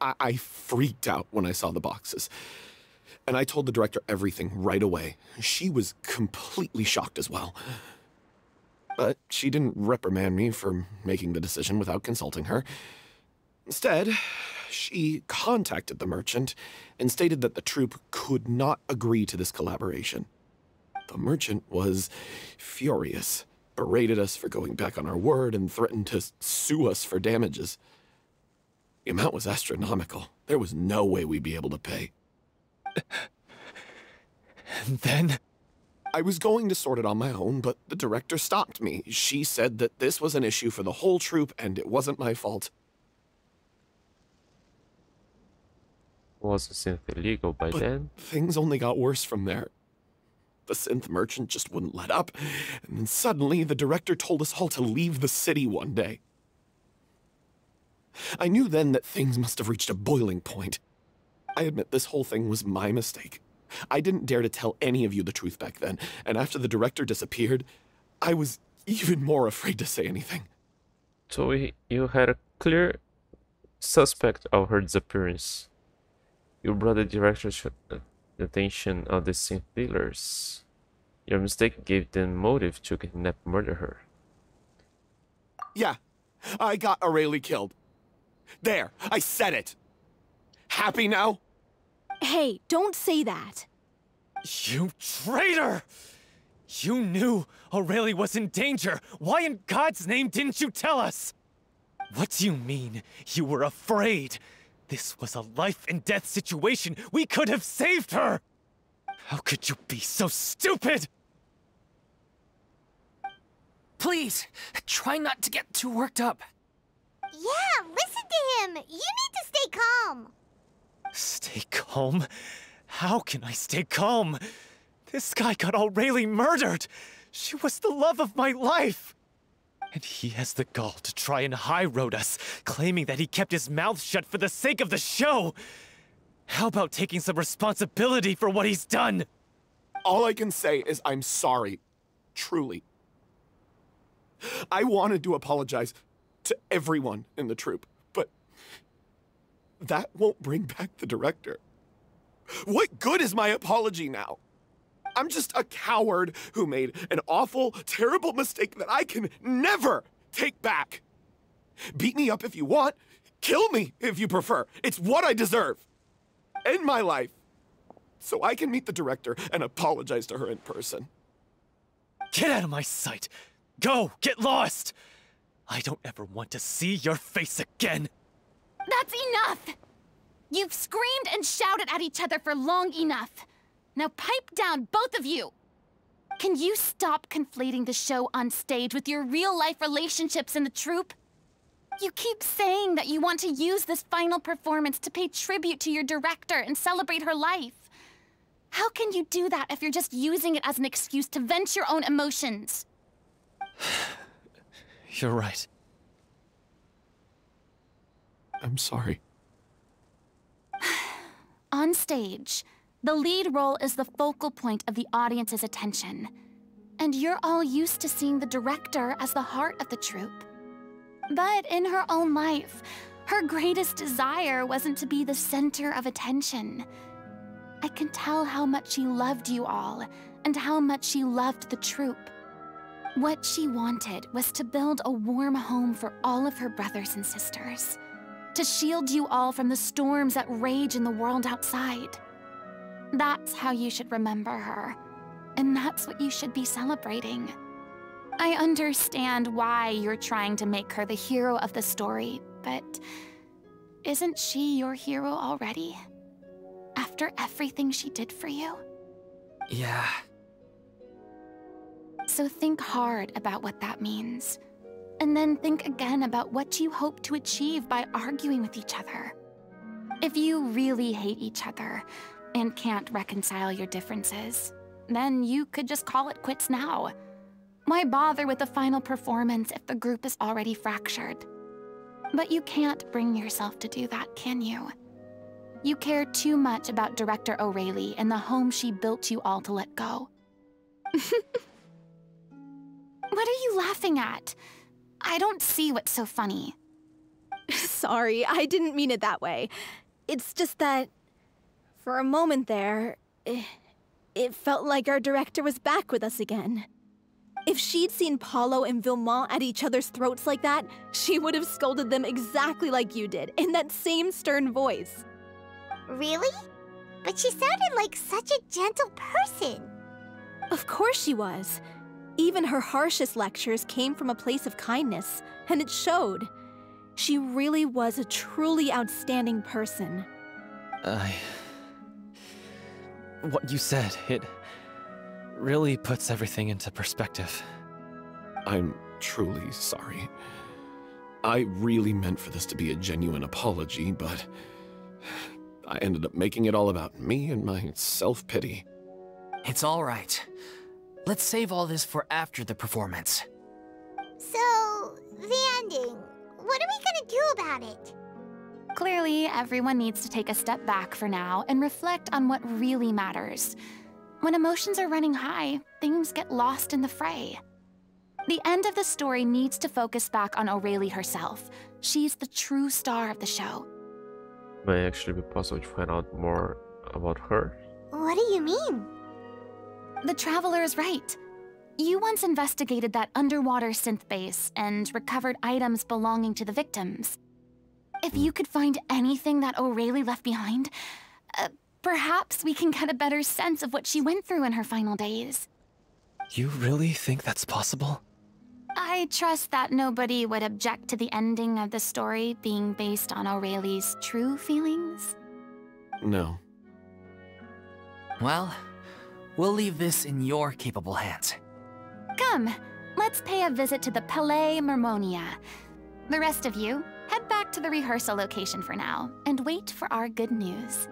I, I freaked out when I saw the boxes. And I told the director everything right away. She was completely shocked as well. But she didn't reprimand me for making the decision without consulting her. Instead, she contacted the merchant and stated that the troupe could not agree to this collaboration. The merchant was furious, berated us for going back on our word, and threatened to sue us for damages. The amount was astronomical. There was no way we'd be able to pay. And then? I was going to sort it on my own, but the director stopped me. She said that this was an issue for the whole troupe and it wasn't my fault. Was the Sinthe illegal by But then? things only got worse from there. The Sinthe merchant just wouldn't let up, and then suddenly the director told us all to leave the city one day. I knew then that things must have reached a boiling point. I admit this whole thing was my mistake. I didn't dare to tell any of you the truth back then, and after the director disappeared, I was even more afraid to say anything. So we, you had a clear suspect of her disappearance. You brought the director's uh, attention of the Sinthe dealers. Your mistake gave them motive to kidnap murder her. Yeah, I got Aurelie killed. There, I said it. Happy now? Hey, don't say that. You traitor! You knew Aurelie was in danger. Why in God's name didn't you tell us? What do you mean, you were afraid? This was a life and death situation. We could have saved her! How could you be so stupid? Please, try not to get too worked up. Yeah, listen to him. You need to stay calm. Stay calm? How can I stay calm? This guy got Aurelie murdered! She was the love of my life! And he has the gall to try and high road us, claiming that he kept his mouth shut for the sake of the show! How about taking some responsibility for what he's done? All I can say is I'm sorry. Truly. I wanted to apologize to everyone in the troupe, but that won't bring back the director. What good is my apology now? I'm just a coward who made an awful, terrible mistake that I can never take back. Beat me up if you want, kill me if you prefer. It's what I deserve. End my life so I can meet the director and apologize to her in person. Get out of my sight! Go! Get lost! I don't ever want to see your face again! That's enough! You've screamed and shouted at each other for long enough. Now pipe down, both of you! Can you stop conflating the show on stage with your real-life relationships in the troupe? You keep saying that you want to use this final performance to pay tribute to your director and celebrate her life. How can you do that if you're just using it as an excuse to vent your own emotions? You're right. I'm sorry. On stage, the lead role is the focal point of the audience's attention. And you're all used to seeing the director as the heart of the troupe. But in her own life, her greatest desire wasn't to be the center of attention. I can tell how much she loved you all, and how much she loved the troupe. What she wanted was to build a warm home for all of her brothers and sisters, to shield you all from the storms that rage in the world outside. That's how you should remember her, and that's what you should be celebrating. I understand why you're trying to make her the hero of the story, but isn't she your hero already? After everything she did for you? Yeah. So think hard about what that means. And then think again about what you hope to achieve by arguing with each other. If you really hate each other and can't reconcile your differences, then you could just call it quits now. Why bother with the final performance if the group is already fractured? But you can't bring yourself to do that, can you? You care too much about Director Aurelie and the home she built you all to let go. what are you laughing at? I don't see what's so funny. Sorry, I didn't mean it that way. It's just that, for a moment there, it, it felt like our director was back with us again. If she'd seen Paulo and Villemont at each other's throats like that, she would have scolded them exactly like you did, in that same stern voice. Really? But she sounded like such a gentle person. Of course she was. Even her harshest lectures came from a place of kindness, and it showed. She really was a truly outstanding person. I. What you said, it really puts everything into perspective. I'm truly sorry. I really meant for this to be a genuine apology, but I ended up making it all about me and my self pity. It's all right. Let's save all this for after the performance. So, the ending. What are we gonna do about it? Clearly, everyone needs to take a step back for now and reflect on what really matters. When emotions are running high, things get lost in the fray. The end of the story needs to focus back on Aurelie herself. She's the true star of the show. May actually be possible to find out more about her. What do you mean? The Traveler is right. You once investigated that underwater Sinthe base and recovered items belonging to the victims. If you could find anything that Aurelie left behind, uh, perhaps we can get a better sense of what she went through in her final days. You really think that's possible? I trust that nobody would object to the ending of the story being based on Aurelie's true feelings. No. Well, we'll leave this in your capable hands. Come, let's pay a visit to the Palais Mermonia. The rest of you, head back to the rehearsal location for now and wait for our good news.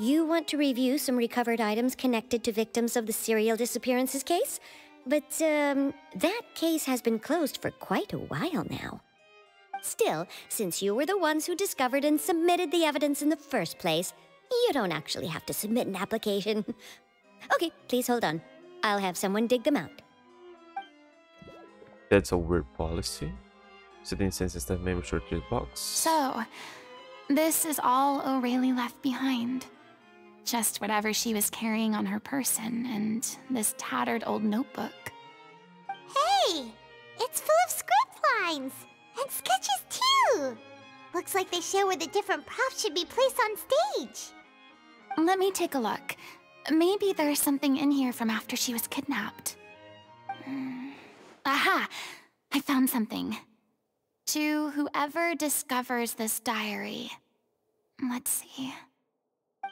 You want to review some recovered items connected to victims of the serial disappearances case? But, um, that case has been closed for quite a while now. Still, since you were the ones who discovered and submitted the evidence in the first place, you don't actually have to submit an application. okay, please hold on. I'll have someone dig them out. That's a weird policy. Sitting senses that member shortage box. So, this is all Aurelie left behind. Just whatever she was carrying on her person and this tattered old notebook. Hey! It's full of script lines! And sketches too! Looks like they show where the different props should be placed on stage. Let me take a look. Maybe there's something in here from after she was kidnapped. Hmm. Aha! I found something. To whoever discovers this diary. Let's see.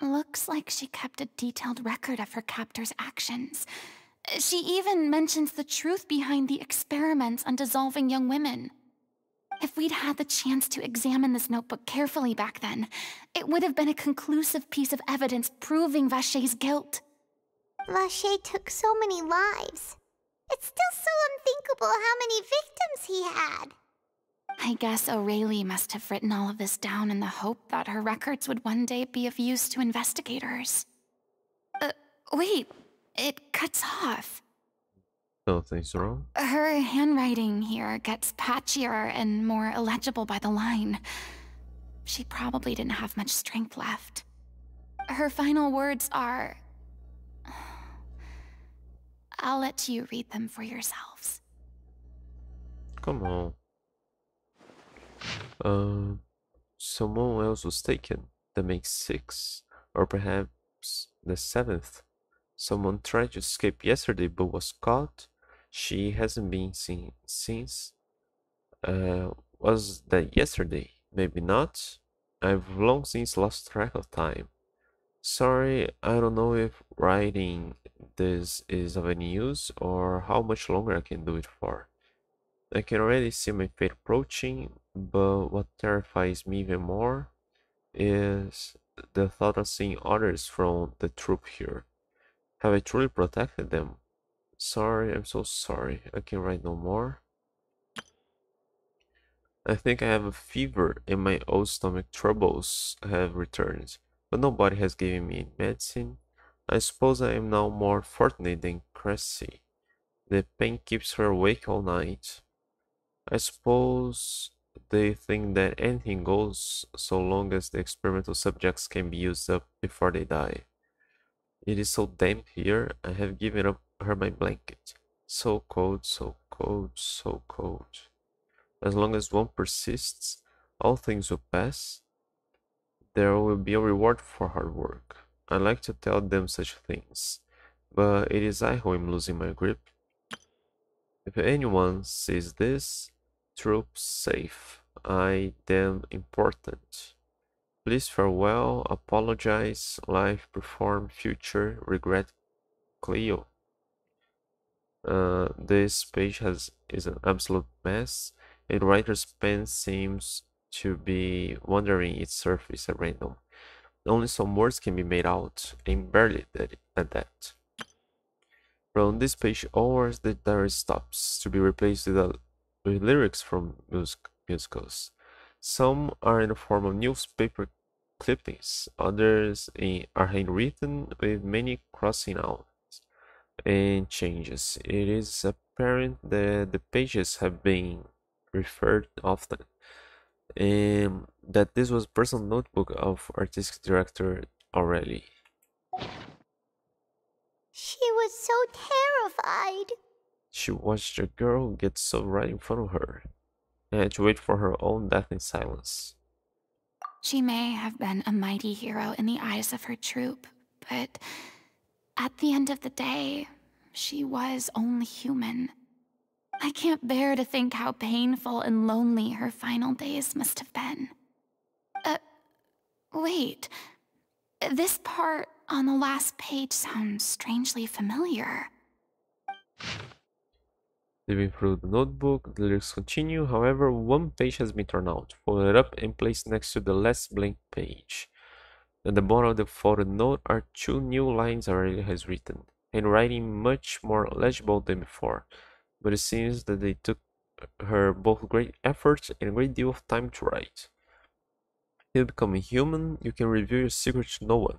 Looks like she kept a detailed record of her captor's actions. She even mentions the truth behind the experiments on dissolving young women. If we'd had the chance to examine this notebook carefully back then, it would have been a conclusive piece of evidence proving Vacher's guilt. Vacher took so many lives. It's still so unthinkable how many victims he had. I guess Aurelie must have written all of this down in the hope that her records would one day be of use to investigators. Uh, wait, it cuts off. Nothing's wrong. Her handwriting here gets patchier and more illegible by the line. She probably didn't have much strength left. Her final words are. I'll let you read them for yourselves. Come on. Um, someone else was taken. That makes six. Or perhaps the seventh. Someone tried to escape yesterday but was caught. She hasn't been seen since. Uh, was that yesterday? Maybe not. I've long since lost track of time. Sorry, I don't know if writing this is of any use or how much longer I can do it for. I can already see my fate approaching, but what terrifies me even more is the thought of seeing others from the troop here. Have I truly protected them? Sorry, I'm so sorry. I can write no more. I think I have a fever and my old stomach troubles have returned, but nobody has given me medicine. I suppose I am now more fortunate than Cressy. The pain keeps her awake all night. I suppose they think that anything goes so long as the experimental subjects can be used up before they die. It is so damp here, I have given up her my blanket. So cold, so cold, so cold. As long as one persists, all things will pass. There will be a reward for hard work. I like to tell them such things, but it is I who am losing my grip. If anyone sees this, troops safe. I damn important. Please farewell, apologize, life, perform, future, regret, Cleo. Uh, this page has is an absolute mess. A writer's pen seems to be wandering its surface at random. Only some words can be made out, and barely at that. From this page onwards, the diary stops, to be replaced with a with lyrics from music, musicals. Some are in the form of newspaper clippings, others in, are handwritten with many crossing out and changes. It is apparent that the pages have been referred often and that this was personal notebook of artistic director Aurelie. She was so terrified. She watched a girl get so right in front of her and had to wait for her own death in silence. She may have been a mighty hero in the eyes of her troop, but at the end of the day, she was only human. I can't bear to think how painful and lonely her final days must have been. Uh, wait. This part on the last page sounds strangely familiar. Living through the notebook, the lyrics continue, however, one page has been torn out, folded up and placed next to the last blank page. At the bottom of the folded note are two new lines Aurelie has written, handwriting much more legible than before, but it seems that they took her both great efforts and a great deal of time to write. You become a human, you can reveal your secret to no one.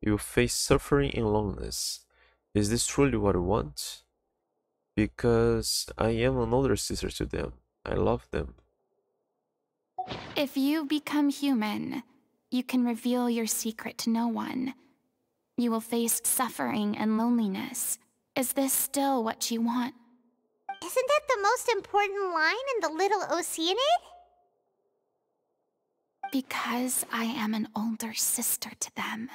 You will face suffering and loneliness. Is this truly what you want? Because I am an older sister to them. I love them. If you become human, you can reveal your secret to no one. You will face suffering and loneliness. Is this still what you want? Isn't that the most important line in the Little Oceanid? Because I am an older sister to them.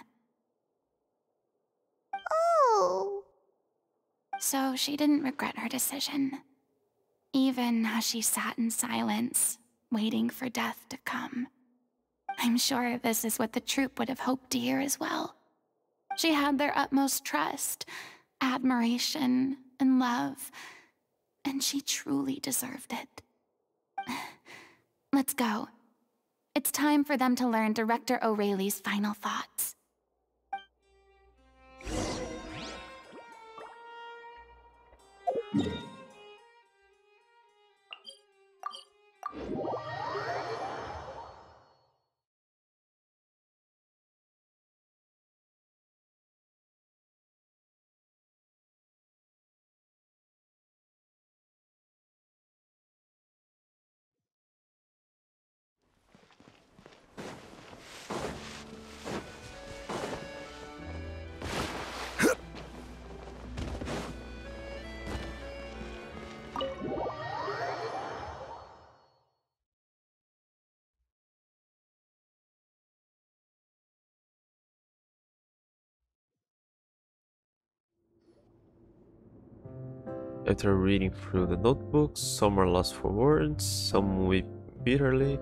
Oh. So she didn't regret her decision, even as she sat in silence, waiting for death to come. I'm sure this is what the troop would have hoped to hear as well. She had their utmost trust, admiration, and love, and she truly deserved it. Let's go. It's time for them to learn Director Aurelie's final thoughts. you After reading through the notebooks, some are lost for words, some weep bitterly,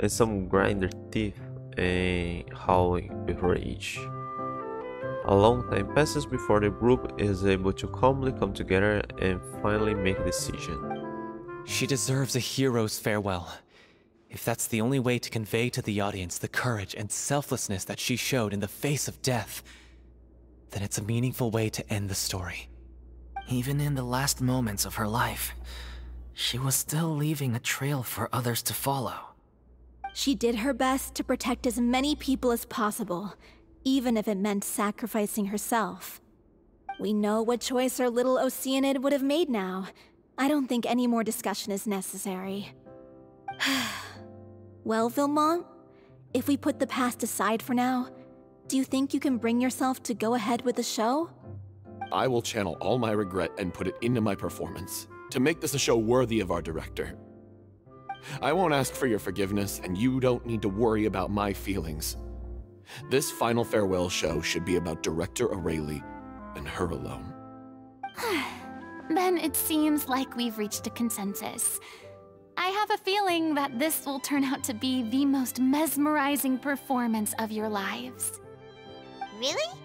and some grind their teeth and howling with rage. A long time passes before the group is able to calmly come together and finally make a decision. She deserves a hero's farewell. If that's the only way to convey to the audience the courage and selflessness that she showed in the face of death, then it's a meaningful way to end the story. Even in the last moments of her life, she was still leaving a trail for others to follow. She did her best to protect as many people as possible, even if it meant sacrificing herself. We know what choice our little Oceanid would have made now. I don't think any more discussion is necessary. well, Vilmont, if we put the past aside for now, do you think you can bring yourself to go ahead with the show? I will channel all my regret and put it into my performance, to make this a show worthy of our director. I won't ask for your forgiveness, and you don't need to worry about my feelings. This final farewell show should be about Director Aurelie and her alone. then it seems like we've reached a consensus. I have a feeling that this will turn out to be the most mesmerizing performance of your lives. Really?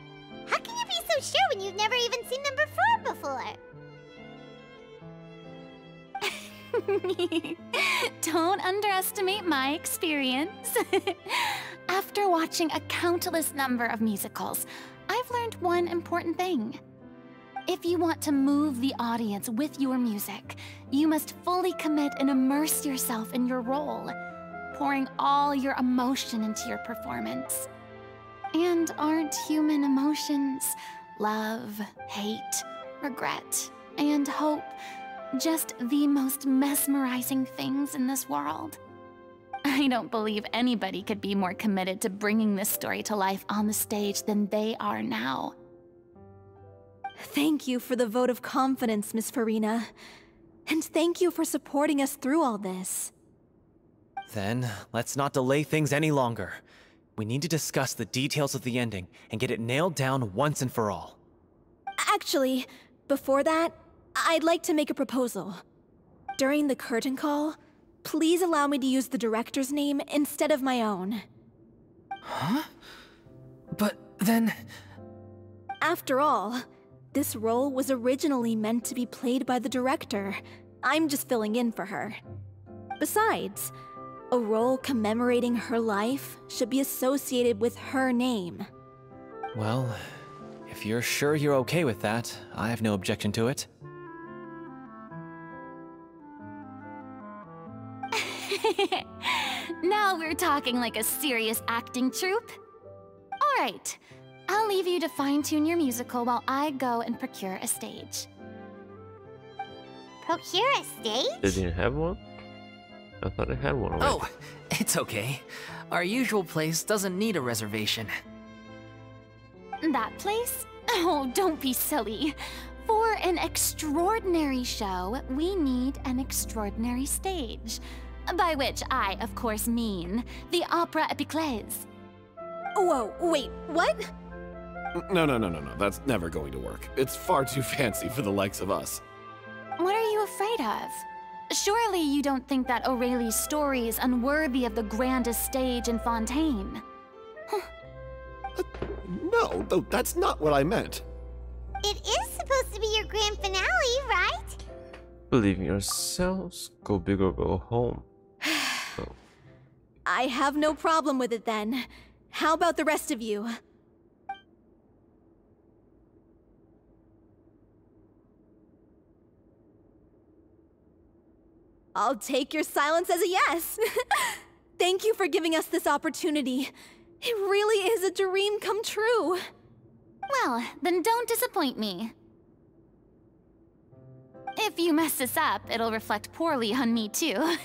How can you be so sure when you've never even seen them perform before? Don't underestimate my experience. After watching a countless number of musicals, I've learned one important thing. If you want to move the audience with your music, you must fully commit and immerse yourself in your role, pouring all your emotion into your performance. And aren't human emotions love, hate, regret, and hope just the most mesmerizing things in this world? I don't believe anybody could be more committed to bringing this story to life on the stage than they are now. Thank you for the vote of confidence, Miss Furina. And thank you for supporting us through all this. Then, let's not delay things any longer. We need to discuss the details of the ending and get it nailed down once and for all. Actually, before that, I'd like to make a proposal. During the curtain call, please allow me to use the director's name instead of my own. Huh? But then... After all, this role was originally meant to be played by the director. I'm just filling in for her. Besides, a role commemorating her life should be associated with her name. Well, if you're sure you're okay with that, I have no objection to it. now we're talking like a serious acting troupe. All right, I'll leave you to fine-tune your musical while I go and procure a stage. Procure a stage? They didn't have one? I thought they had one already. Oh, it's okay. Our usual place doesn't need a reservation. That place? Oh, don't be silly. For an extraordinary show, we need an extraordinary stage. By which I, of course, mean the Opera Epiclese. Whoa, wait, what? No, no, no, no, no. That's never going to work. It's far too fancy for the likes of us. What are you afraid of? Surely you don't think that Aurelie's story is unworthy of the grandest stage in Fontaine. no, though that's not what I meant. It is supposed to be your grand finale, right? Believe in yourselves. Go big or go home. oh. I have no problem with it then. How about the rest of you? I'll take your silence as a yes. Thank you for giving us this opportunity. It really is a dream come true. Well, then don't disappoint me. If you mess this up, it'll reflect poorly on me too.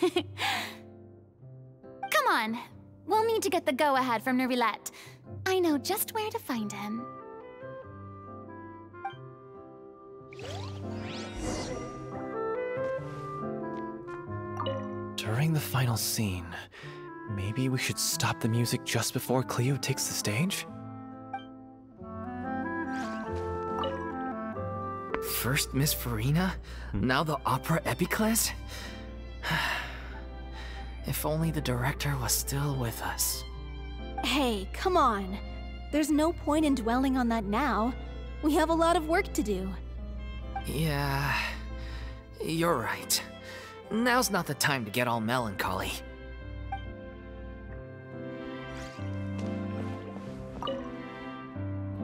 Come on, we'll need to get the go-ahead from Neuvillette. I know just where to find him. During the final scene, maybe we should stop the music just before Cleo takes the stage? First Miss Furina, hmm. now the opera epiclese? if only the director was still with us. Hey, come on. There's no point in dwelling on that now. We have a lot of work to do. Yeah, you're right. Now's not the time to get all melancholy.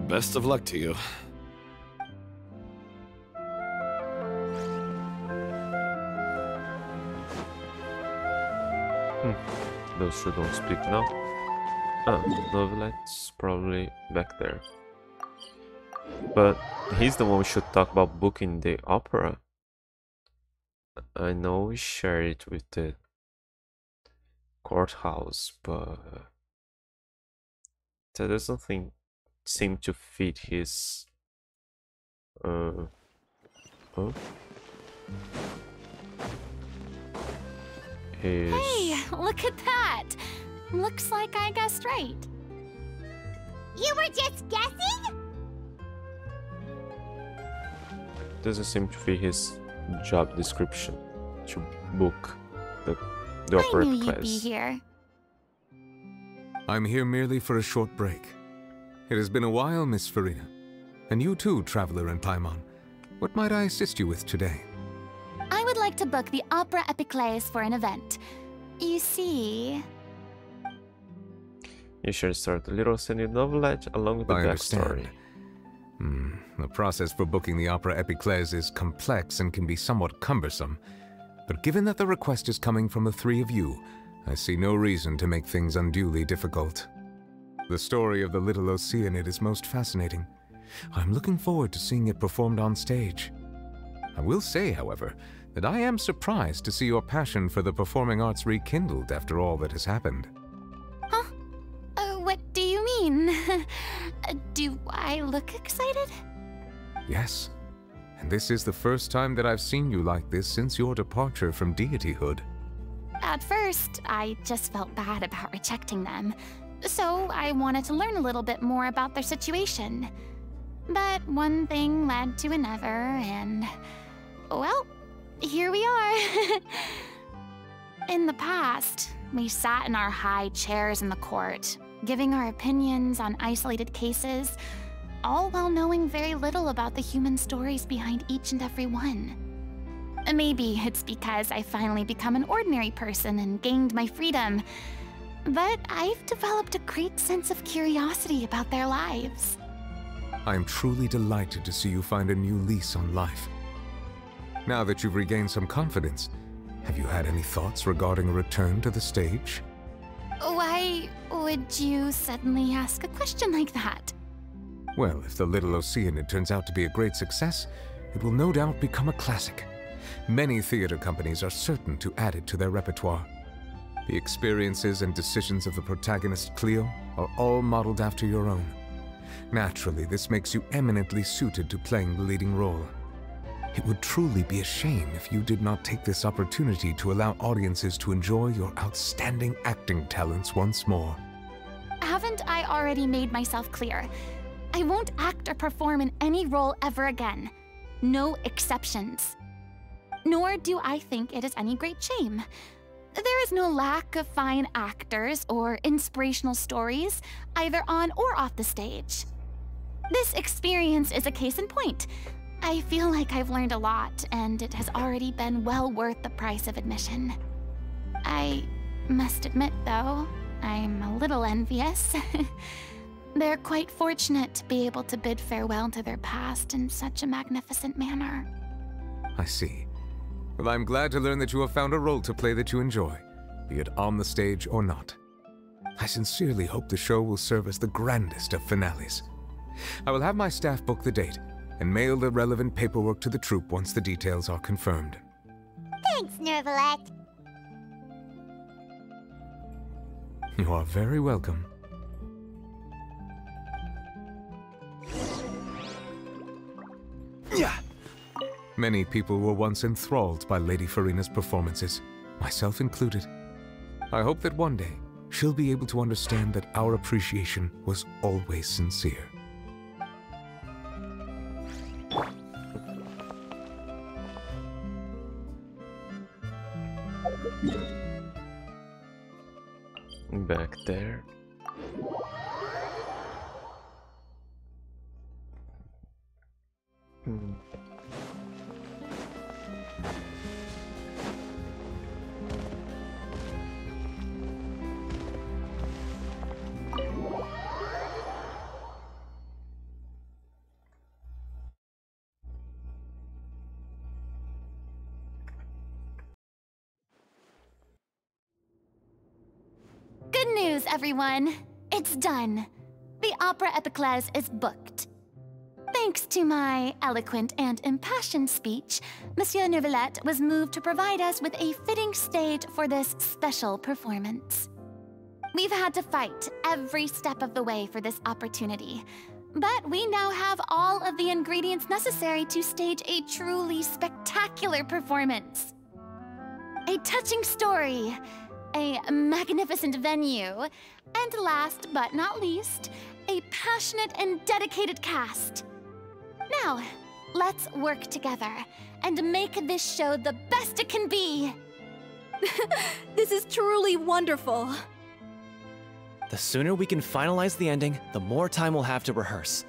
Best of luck to you. Hmm. Those two don't speak now. Ah, Neuvillette's probably back there. But he's the one we should talk about booking the opera. I know we share it with the courthouse, but that doesn't think, seem to fit his. Uh, oh. His. Hey, look at that! Looks like I guessed right. You were just guessing? Doesn't seem to fit his job description to book the, the I opera knew you'd be here. I'm here merely for a short break. It has been a while, Miss Furina. And you too, Traveler and Paimon. What might I assist you with today? I would like to book the Opera Epiclese for an event. You see... You should start a little Sandy novelette along with the I backstory. understand. Hmm, the process for booking the Opera Epiclese is complex and can be somewhat cumbersome. But given that the request is coming from the three of you, I see no reason to make things unduly difficult. The story of the Little Oceanid is most fascinating. I'm looking forward to seeing it performed on stage. I will say, however, that I am surprised to see your passion for the performing arts rekindled after all that has happened. What do you mean? Do I look excited? Yes, and this is the first time that I've seen you like this since your departure from deityhood. At first, I just felt bad about rejecting them. So I wanted to learn a little bit more about their situation. But one thing led to another, and. Well, here we are. in the past, we sat in our high chairs in the court, giving our opinions on isolated cases, all while knowing very little about the human stories behind each and every one. Maybe it's because I finally become an ordinary person and gained my freedom, but I've developed a great sense of curiosity about their lives. I am truly delighted to see you find a new lease on life. Now that you've regained some confidence, have you had any thoughts regarding a return to the stage? Why would you suddenly ask a question like that? Well, if The Little Oceanid turns out to be a great success, it will no doubt become a classic. Many theater companies are certain to add it to their repertoire. The experiences and decisions of the protagonist Cleo are all modeled after your own. Naturally, this makes you eminently suited to playing the leading role. It would truly be a shame if you did not take this opportunity to allow audiences to enjoy your outstanding acting talents once more. Haven't I already made myself clear? I won't act or perform in any role ever again. No exceptions. Nor do I think it is any great shame. There is no lack of fine actors or inspirational stories, either on or off the stage. This experience is a case in point. I feel like I've learned a lot, and it has already been well worth the price of admission. I must admit, though, I'm a little envious. They're quite fortunate to be able to bid farewell to their past in such a magnificent manner. I see. Well, I'm glad to learn that you have found a role to play that you enjoy, be it on the stage or not. I sincerely hope the show will serve as the grandest of finales. I will have my staff book the date and mail the relevant paperwork to the troop once the details are confirmed. Thanks, Neuvillette. You are very welcome. Yeah. Many people were once enthralled by Lady Furina's performances, myself included. I hope that one day she'll be able to understand that our appreciation was always sincere. Back there. Hmm. Everyone. It's done. The Opera Epiclese is booked. Thanks to my eloquent and impassioned speech, Monsieur Neuvillette was moved to provide us with a fitting stage for this special performance. We've had to fight every step of the way for this opportunity, but we now have all of the ingredients necessary to stage a truly spectacular performance. A touching story, a magnificent venue, and last but not least, a passionate and dedicated cast. Now, let's work together and make this show the best it can be. this is truly wonderful. The sooner we can finalize the ending, the more time we'll have to rehearse.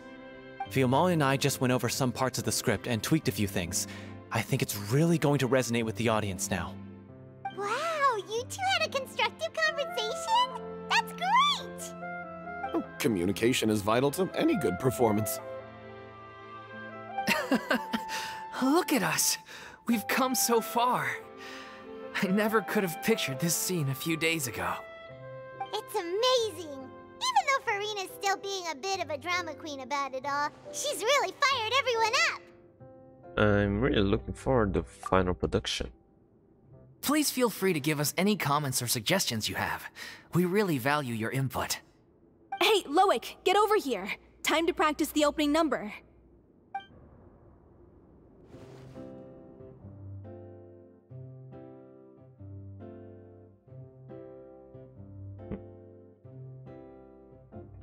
Fiamma and I just went over some parts of the script and tweaked a few things. I think it's really going to resonate with the audience now. Wow, you two had a constructive conversation? That's great! Communication is vital to any good performance. Look at us. We've come so far. I never could have pictured this scene a few days ago. It's amazing! Even though Furina's still being a bit of a drama queen about it all, she's really fired everyone up! I'm really looking forward to the final production. Please feel free to give us any comments or suggestions you have. We really value your input. Hey, Loic, get over here. Time to practice the opening number.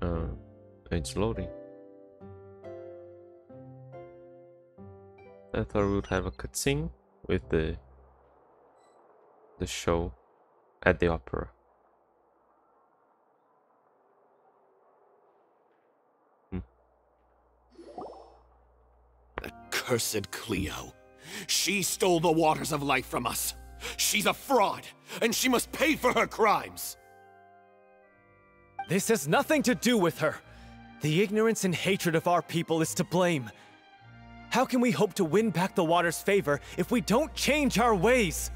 Uh, it's loading. I thought we would have a cutscene with the the show at the opera. Hmm. Cursed Cleo. She stole the waters of life from us. She's a fraud, and she must pay for her crimes. This has nothing to do with her. The ignorance and hatred of our people is to blame. How can we hope to win back the water's favor if we don't change our ways?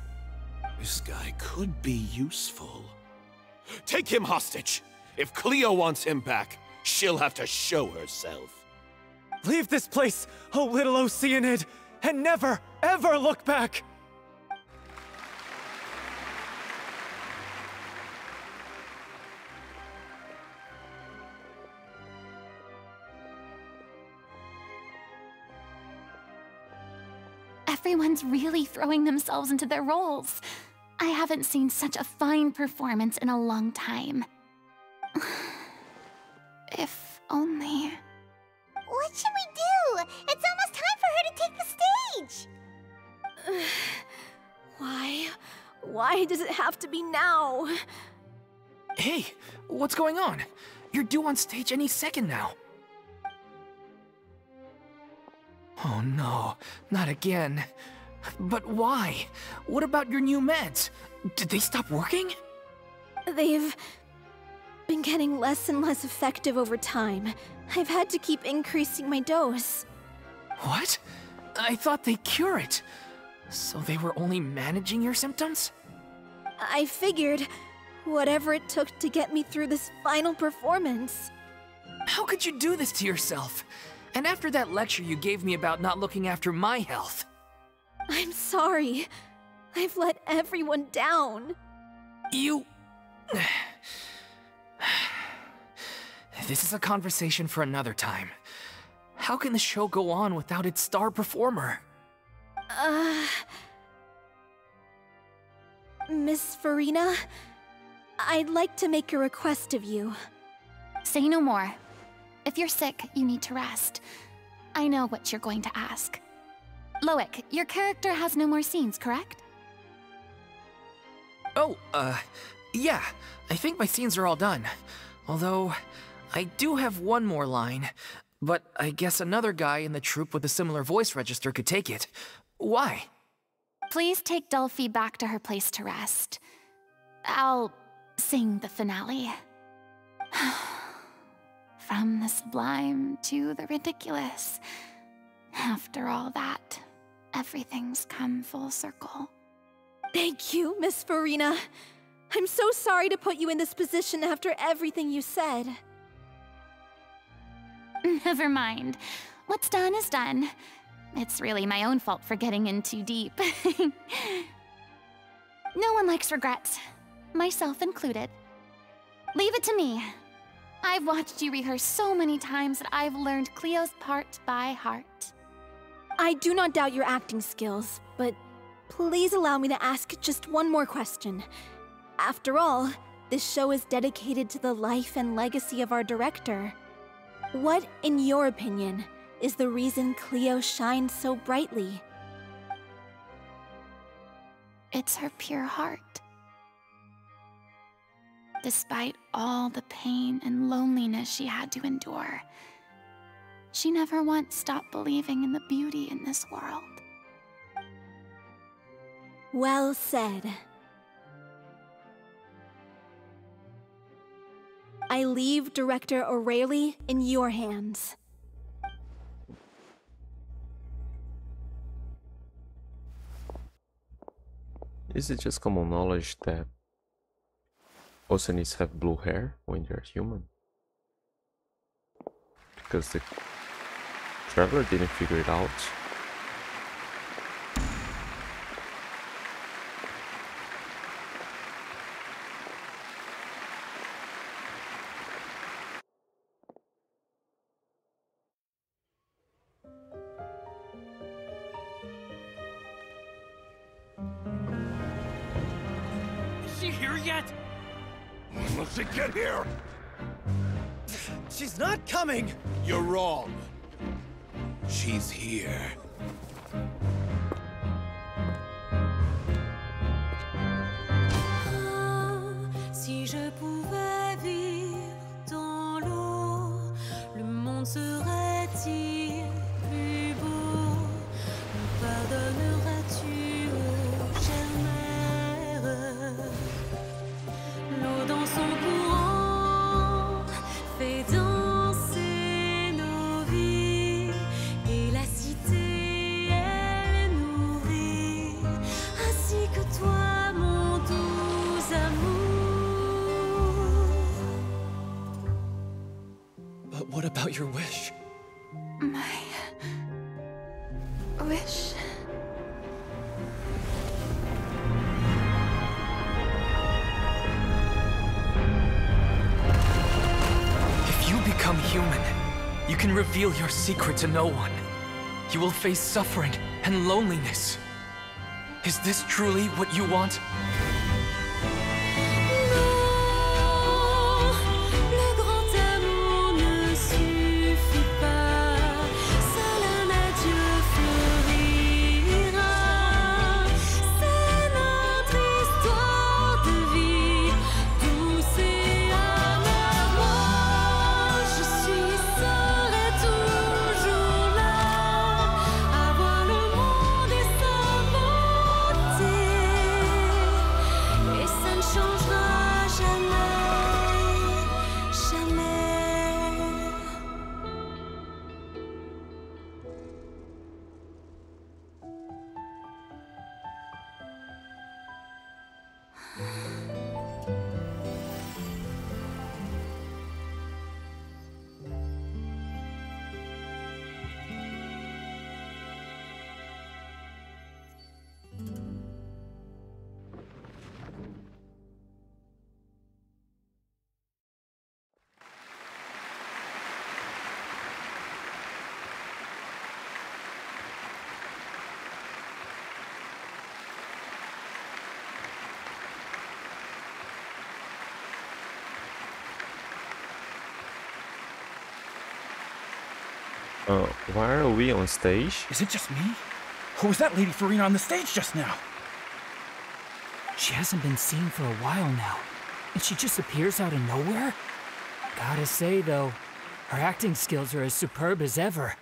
This guy could be useful. Take him hostage. If Cleo wants him back, she'll have to show herself. Leave this place, O little Oceanid, and never, ever look back! Everyone's really throwing themselves into their roles. I haven't seen such a fine performance in a long time. if only. What should we do? It's almost time for her to take the stage! Why? Why does it have to be now? Hey, what's going on? You're due on stage any second now. Oh no, not again. But why? What about your new meds? Did they stop working? They've been getting less and less effective over time. I've had to keep increasing my dose. What? I thought they cure it. So they were only managing your symptoms? I figured whatever it took to get me through this final performance. How could you do this to yourself? And after that lecture you gave me about not looking after my health. I'm sorry. I've let everyone down. You... this is a conversation for another time. How can the show go on without its star performer? Uh... Miss Furina? I'd like to make a request of you. Say no more. If you're sick, you need to rest. I know what you're going to ask. Loic, your character has no more scenes, correct? Oh, uh, yeah. I think my scenes are all done. Although, I do have one more line. But I guess another guy in the troupe with a similar voice register could take it. Why? Please take Delphi back to her place to rest. I'll sing the finale. From the sublime to the ridiculous. After all that, everything's come full circle. Thank you, Miss Furina. I'm so sorry to put you in this position after everything you said. Never mind. What's done is done. It's really my own fault for getting in too deep. no one likes regrets, myself included. Leave it to me. I've watched you rehearse so many times that I've learned Cleo's part by heart. I do not doubt your acting skills, but please allow me to ask just one more question. After all, this show is dedicated to the life and legacy of our director. What, in your opinion, is the reason Cleo shines so brightly? It's her pure heart. Despite all the pain and loneliness she had to endure, she never once stopped believing in the beauty in this world. Well said. I leave Director Aurelie in your hands. Is it just common knowledge that Oceanids have blue hair when they're human? Because the traveler didn't figure it out. Is she here yet? When will she get here? She's not coming! You're wrong. She's here. Human, you can reveal your secret to no one. You will face suffering and loneliness. Is this truly what you want? Uh, why are we on stage? Is it just me? Who was that Lady Furina on the stage just now? She hasn't been seen for a while now, and she just appears out of nowhere? Gotta say, though, Her acting skills are as superb as ever.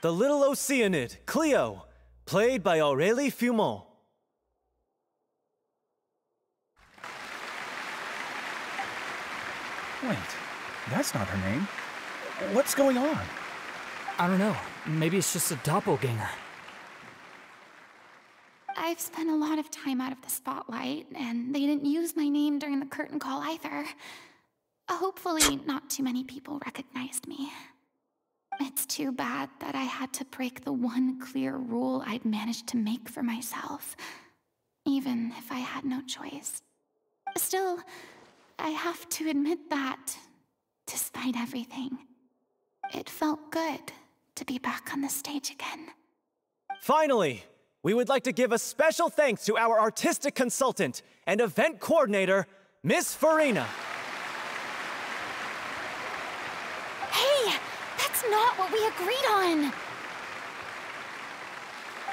The little Oceanid, Cleo, played by Aurélie Fumont. Wait, that's not her name. What's going on? I don't know. Maybe it's just a doppelganger. I've spent a lot of time out of the spotlight, and they didn't use my name during the curtain call either. Uh, hopefully, not too many people recognized me. It's too bad that I had to break the one clear rule I'd managed to make for myself, even if I had no choice. Still, I have to admit that, despite everything, it felt good to be back on the stage again. Finally, we would like to give a special thanks to our artistic consultant and event coordinator, Miss Furina. Hey, that's not what we agreed on!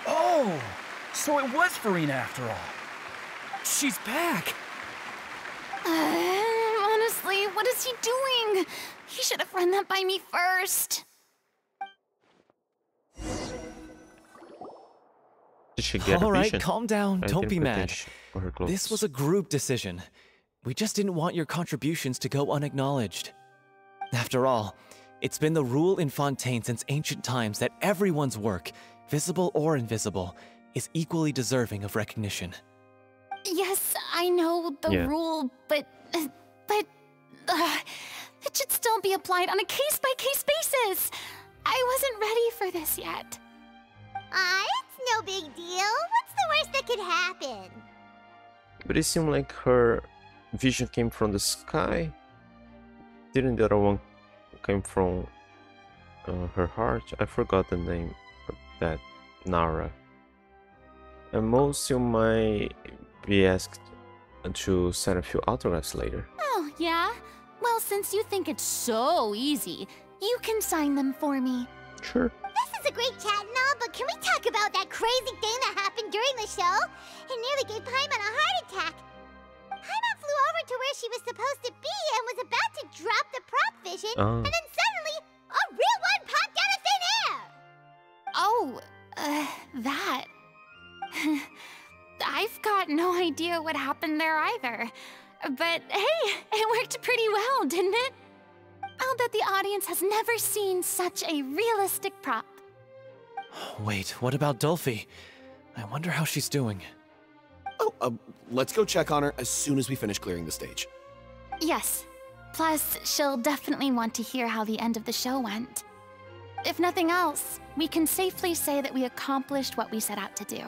Oh, so it was Furina after all. She's back. Uh, honestly, what is he doing? He should have run that by me first. All a right, vision? calm down. I Don't be mad. attention for her clothes. This was a group decision. We just didn't want your contributions to go unacknowledged. After all, it's been the rule in Fontaine since ancient times that everyone's work, visible or invisible, is equally deserving of recognition. Yes, I know the Yeah. rule, but. but. Uh, it should still be applied on a case by case basis. I wasn't ready for this yet. Ah, it's no big deal. What's the worst that could happen? But it seemed like her vision came from the sky. Didn't the other one came from uh, her heart? I forgot the name of that Nara. And most you might be asked to sign a few autographs later. Oh, yeah? Well, since you think it's so easy, you can sign them for me. Sure. This is a great chat and all, but can we talk about that crazy thing that happened during the show? It nearly gave Paimon a heart attack. Paimon flew over to where she was supposed to be and was about to drop the prop vision, Oh. and then suddenly, a real one popped out of thin air! Oh, uh, that. I've got no idea what happened there either. But hey, it worked pretty well, didn't it? I'll bet the audience has never seen such a realistic prop. Wait, what about Dolphy? I wonder how she's doing. Oh, uh, let's go check on her as soon as we finish clearing the stage. Yes. Plus, she'll definitely want to hear how the end of the show went. If nothing else, we can safely say that we accomplished what we set out to do.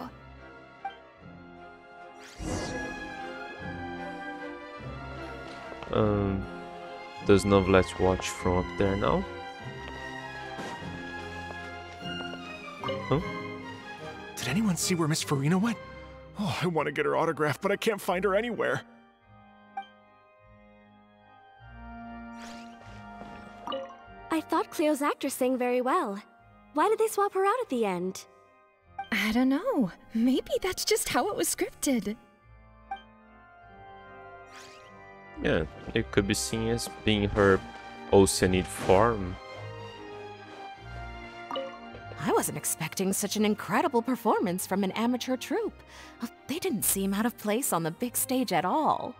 Um, does Neuvillette watch from up there now? Huh? Did anyone see where Miss Furina went? Oh, I want to get her autograph, but I can't find her anywhere. I thought Cleo's actress sang very well. Why did they swap her out at the end? I don't know. Maybe that's just how it was scripted. Yeah, it could be seen as being her Oceanid form. I wasn't expecting such an incredible performance from an amateur troupe. Uh, They didn't seem out of place on the big stage at all.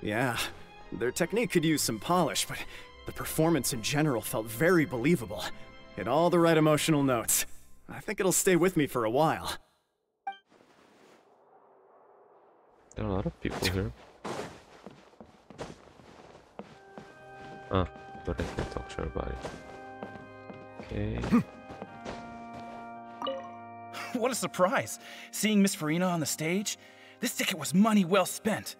Yeah, their technique could use some polish, but the performance in general felt very believable. Hit all the right emotional notes. I think it'll stay with me for a while. There are a lot of people here. Ah, but I can talk to her about it. Okay. what a surprise! Seeing Miss Furina on the stage? This ticket was money well spent.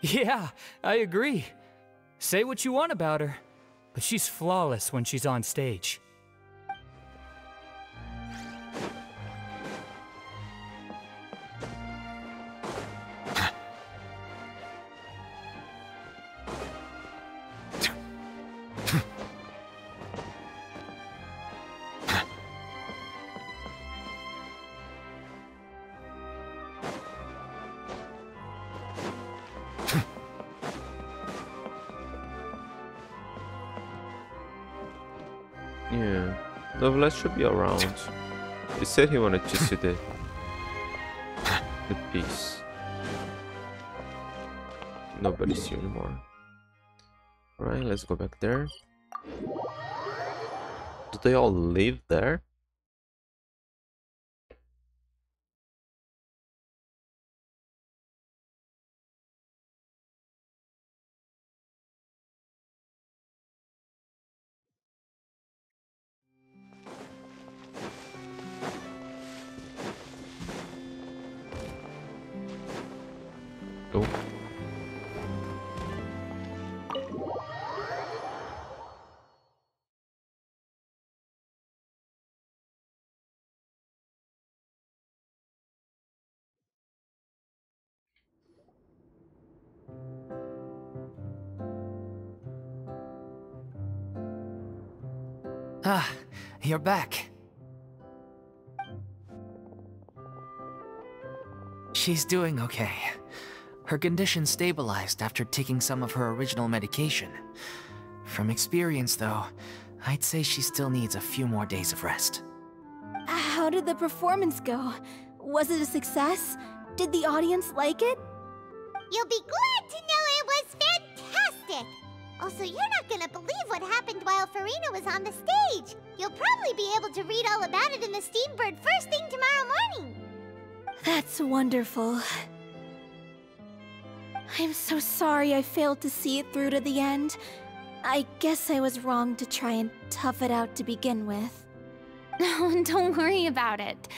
Yeah, I agree. Say what you want about her, but she's flawless when she's on stage. Neuvillette should be around. He said he wanted to see the the piece. Nobody's here anymore. Alright, let's go back there. Do they all live there? Ah, you're back. She's doing okay. Her condition stabilized after taking some of her original medication. From experience, though, I'd say she still needs a few more days of rest. How did the performance go? Was it a success? Did the audience like it? You'll be glad to Also, you're not gonna believe what happened while Furina was on the stage. You'll probably be able to read all about it in the Steambird first thing tomorrow morning. That's wonderful. I'm so sorry I failed to see it through to the end. I guess I was wrong to try and tough it out to begin with. No, don't worry about it.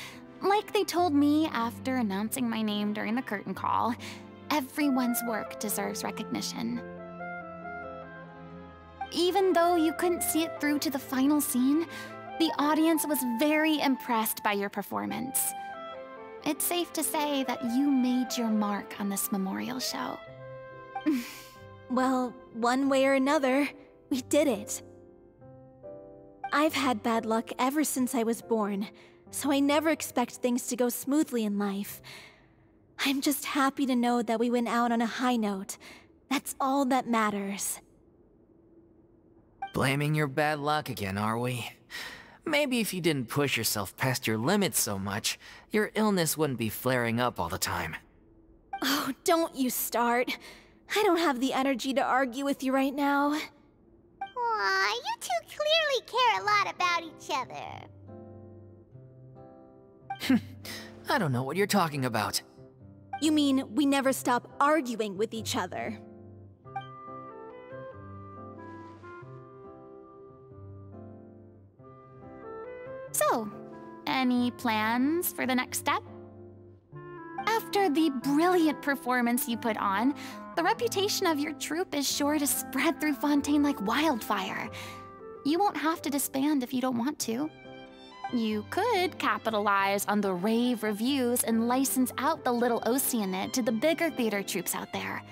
Like they told me after announcing my name during the curtain call, everyone's work deserves recognition. Even though you couldn't see it through to the final scene, the audience was very impressed by your performance. It's safe to say that you made your mark on this memorial show. Well, one way or another, we did it. I've had bad luck ever since I was born, so I never expect things to go smoothly in life. I'm just happy to know that we went out on a high note. That's all that matters. Blaming your bad luck again, are we? Maybe if you didn't push yourself past your limits so much, your illness wouldn't be flaring up all the time. Oh, don't you start. I don't have the energy to argue with you right now. Aw, you two clearly care a lot about each other. I don't know what you're talking about. You mean we never stop arguing with each other? So, any plans for the next step? After the brilliant performance you put on, the reputation of your troupe is sure to spread through Fontaine like wildfire. You won't have to disband if you don't want to. You could capitalize on the rave reviews and license out the Little Oceanid to the bigger theater troupes out there.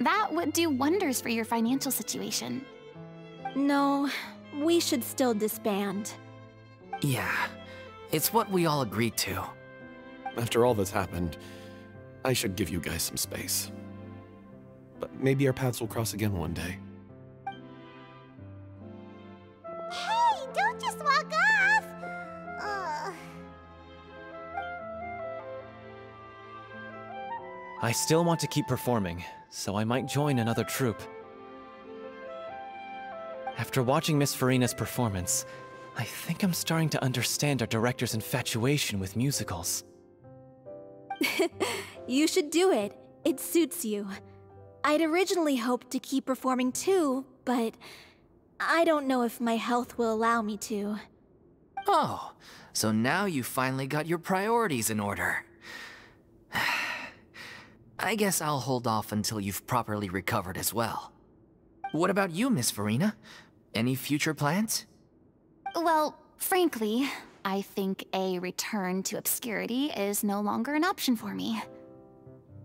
That would do wonders for your financial situation. No, we should still disband. Yeah, it's what we all agreed to. After all that's happened, I should give you guys some space. But maybe our paths will cross again one day. Hey, don't just walk off! Ugh. I still want to keep performing, so I might join another troupe. After watching Miss Furina's performance, I think I'm starting to understand our director's infatuation with musicals. You should do it. It suits you. I'd originally hoped to keep performing too, but I don't know if my health will allow me to. Oh, so now you finally got your priorities in order. I guess I'll hold off until you've properly recovered as well. What about you, Miss Furina? Any future plans? Well, frankly, I think a return to obscurity is no longer an option for me.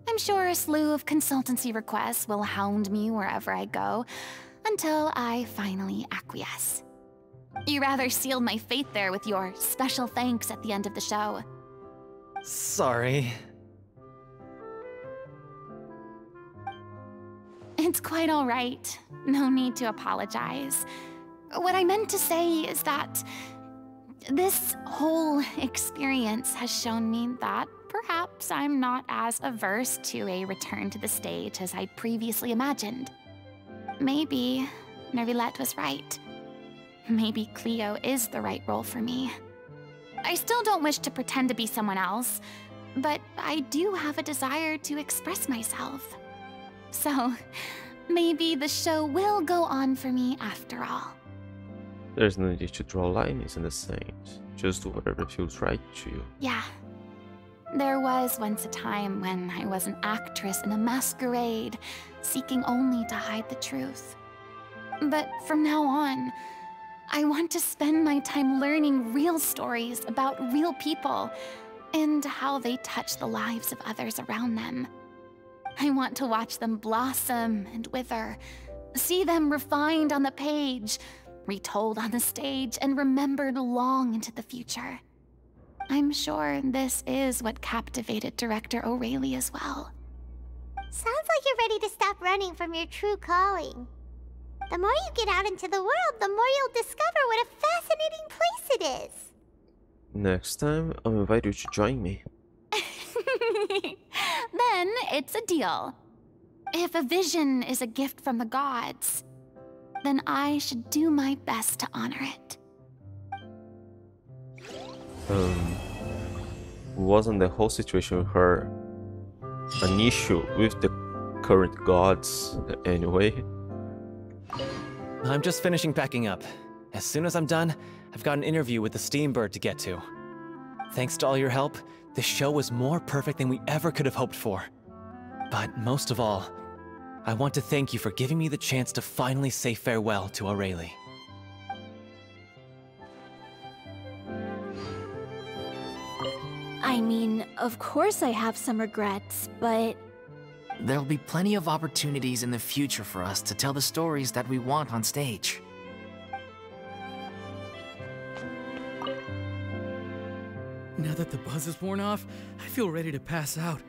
I'm sure a slew of consultancy requests will hound me wherever I go until I finally acquiesce. You rather sealed my fate there with your special thanks at the end of the show. Sorry. It's quite all right. No need to apologize. What I meant to say is that this whole experience has shown me that perhaps I'm not as averse to a return to the stage as I'd previously imagined. Maybe Neuvillette was right. Maybe Cleo is the right role for me. I still don't wish to pretend to be someone else, but I do have a desire to express myself. So, maybe the show will go on for me after all. There's no need to draw lines in the sand. Just do whatever feels right to you. Yeah. There was once a time when I was an actress in a masquerade, seeking only to hide the truth. But from now on, I want to spend my time learning real stories about real people and how they touch the lives of others around them. I want to watch them blossom and wither, see them refined on the page, retold on the stage, and remembered long into the future. I'm sure this is what captivated director Aurelie as well. Sounds like you're ready to stop running from your true calling. The more you get out into the world, the more you'll discover what a fascinating place it is. Next time, I'll invite you to join me. then it's a deal. If a vision is a gift from the gods, then I should do my best to honor it. Um, wasn't the whole situation with her an issue with the current gods anyway? I'm just finishing packing up. As soon as I'm done, I've got an interview with the Steambird to get to. Thanks to all your help, this show was more perfect than we ever could have hoped for. But most of all, I want to thank you for giving me the chance to finally say farewell to Aurelie. I mean, of course I have some regrets, but There'll be plenty of opportunities in the future for us to tell the stories that we want on stage. Now that the buzz is worn off, I feel ready to pass out.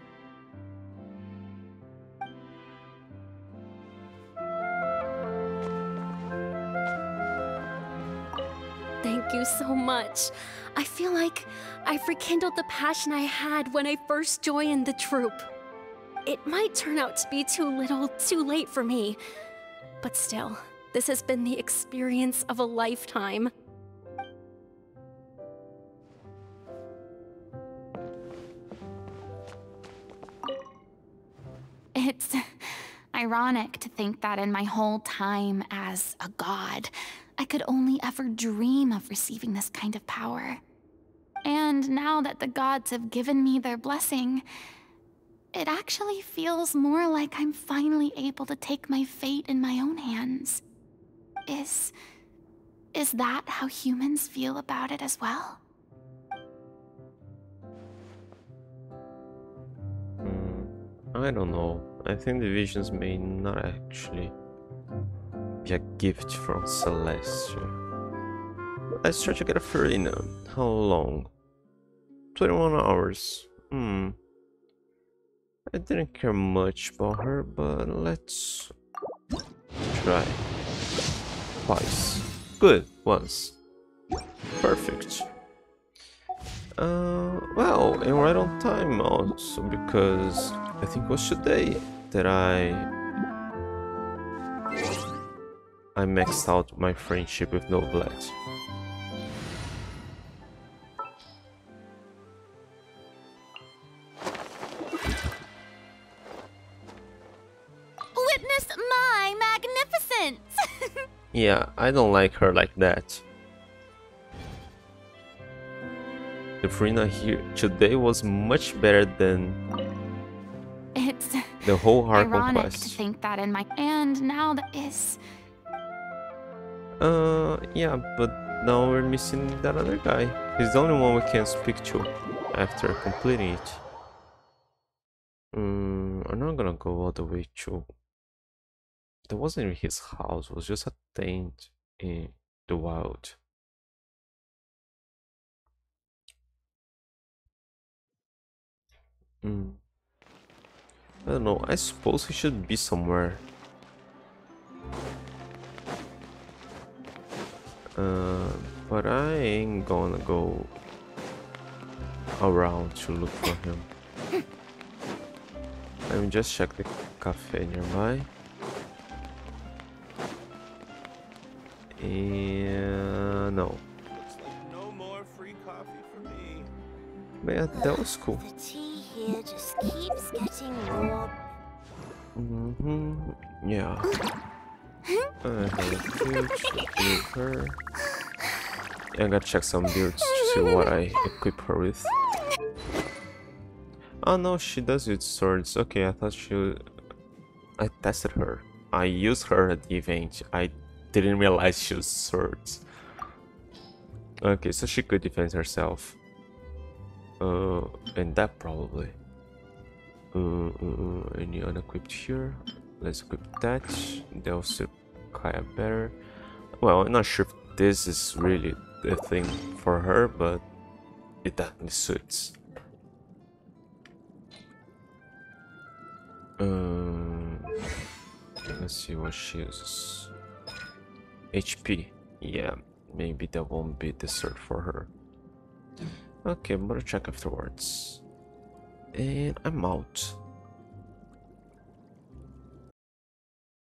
You so much. I feel like I've rekindled the passion I had when I first joined the troupe. It might turn out to be too little, too late for me. But still, this has been the experience of a lifetime. It's ironic to think that in my whole time as a god, I could only ever dream of receiving this kind of power. And now that the gods have given me their blessing, it actually feels more like I'm finally able to take my fate in my own hands. Is. is that how humans feel about it as well? Hmm, I don't know. I think the visions may not actually be a gift from Celestia. Let's try to get a Furina. How long? 21 hours. Hmm. I didn't care much about her, but let's try. Twice. Good, once. Perfect. Uh, well, and right on time also, because I think it was today that I I maxed out my friendship with Neuvillette. Witness my magnificence! Yeah, I don't like her like that. The Furina here today was much better than it's the whole Heart ironic quest. to think that in my and now that is Uh, yeah, but now we're missing that other guy. He's the only one we can speak to after completing it. Mm, I'm not gonna go all the way to. That wasn't his house. It was just a tent in the wild. Mm. I don't know. I suppose he should be somewhere Uh, but I ain't gonna go around to look for him. Let me just check the cafe nearby. And no. No more free coffee for me. Man, that was cool. The tea here just keeps getting warm. Mm-hmm. Yeah. I have to equip her. I gotta check some builds to see what I equip her with. Oh no, she does use swords. Okay, I thought she... I tested her. I used her at the event. I didn't realize she used swords. Okay, so she could defend herself. Uh, and that probably. Uh, uh, uh, any unequipped here? Let's equip that. They'll Kaya better. Well, I'm not sure if this is really the thing for her, but it definitely suits. Um, let's see what she uses. HP. Yeah, maybe that won't be the search for her. Okay, I'm gonna check afterwards. And I'm out.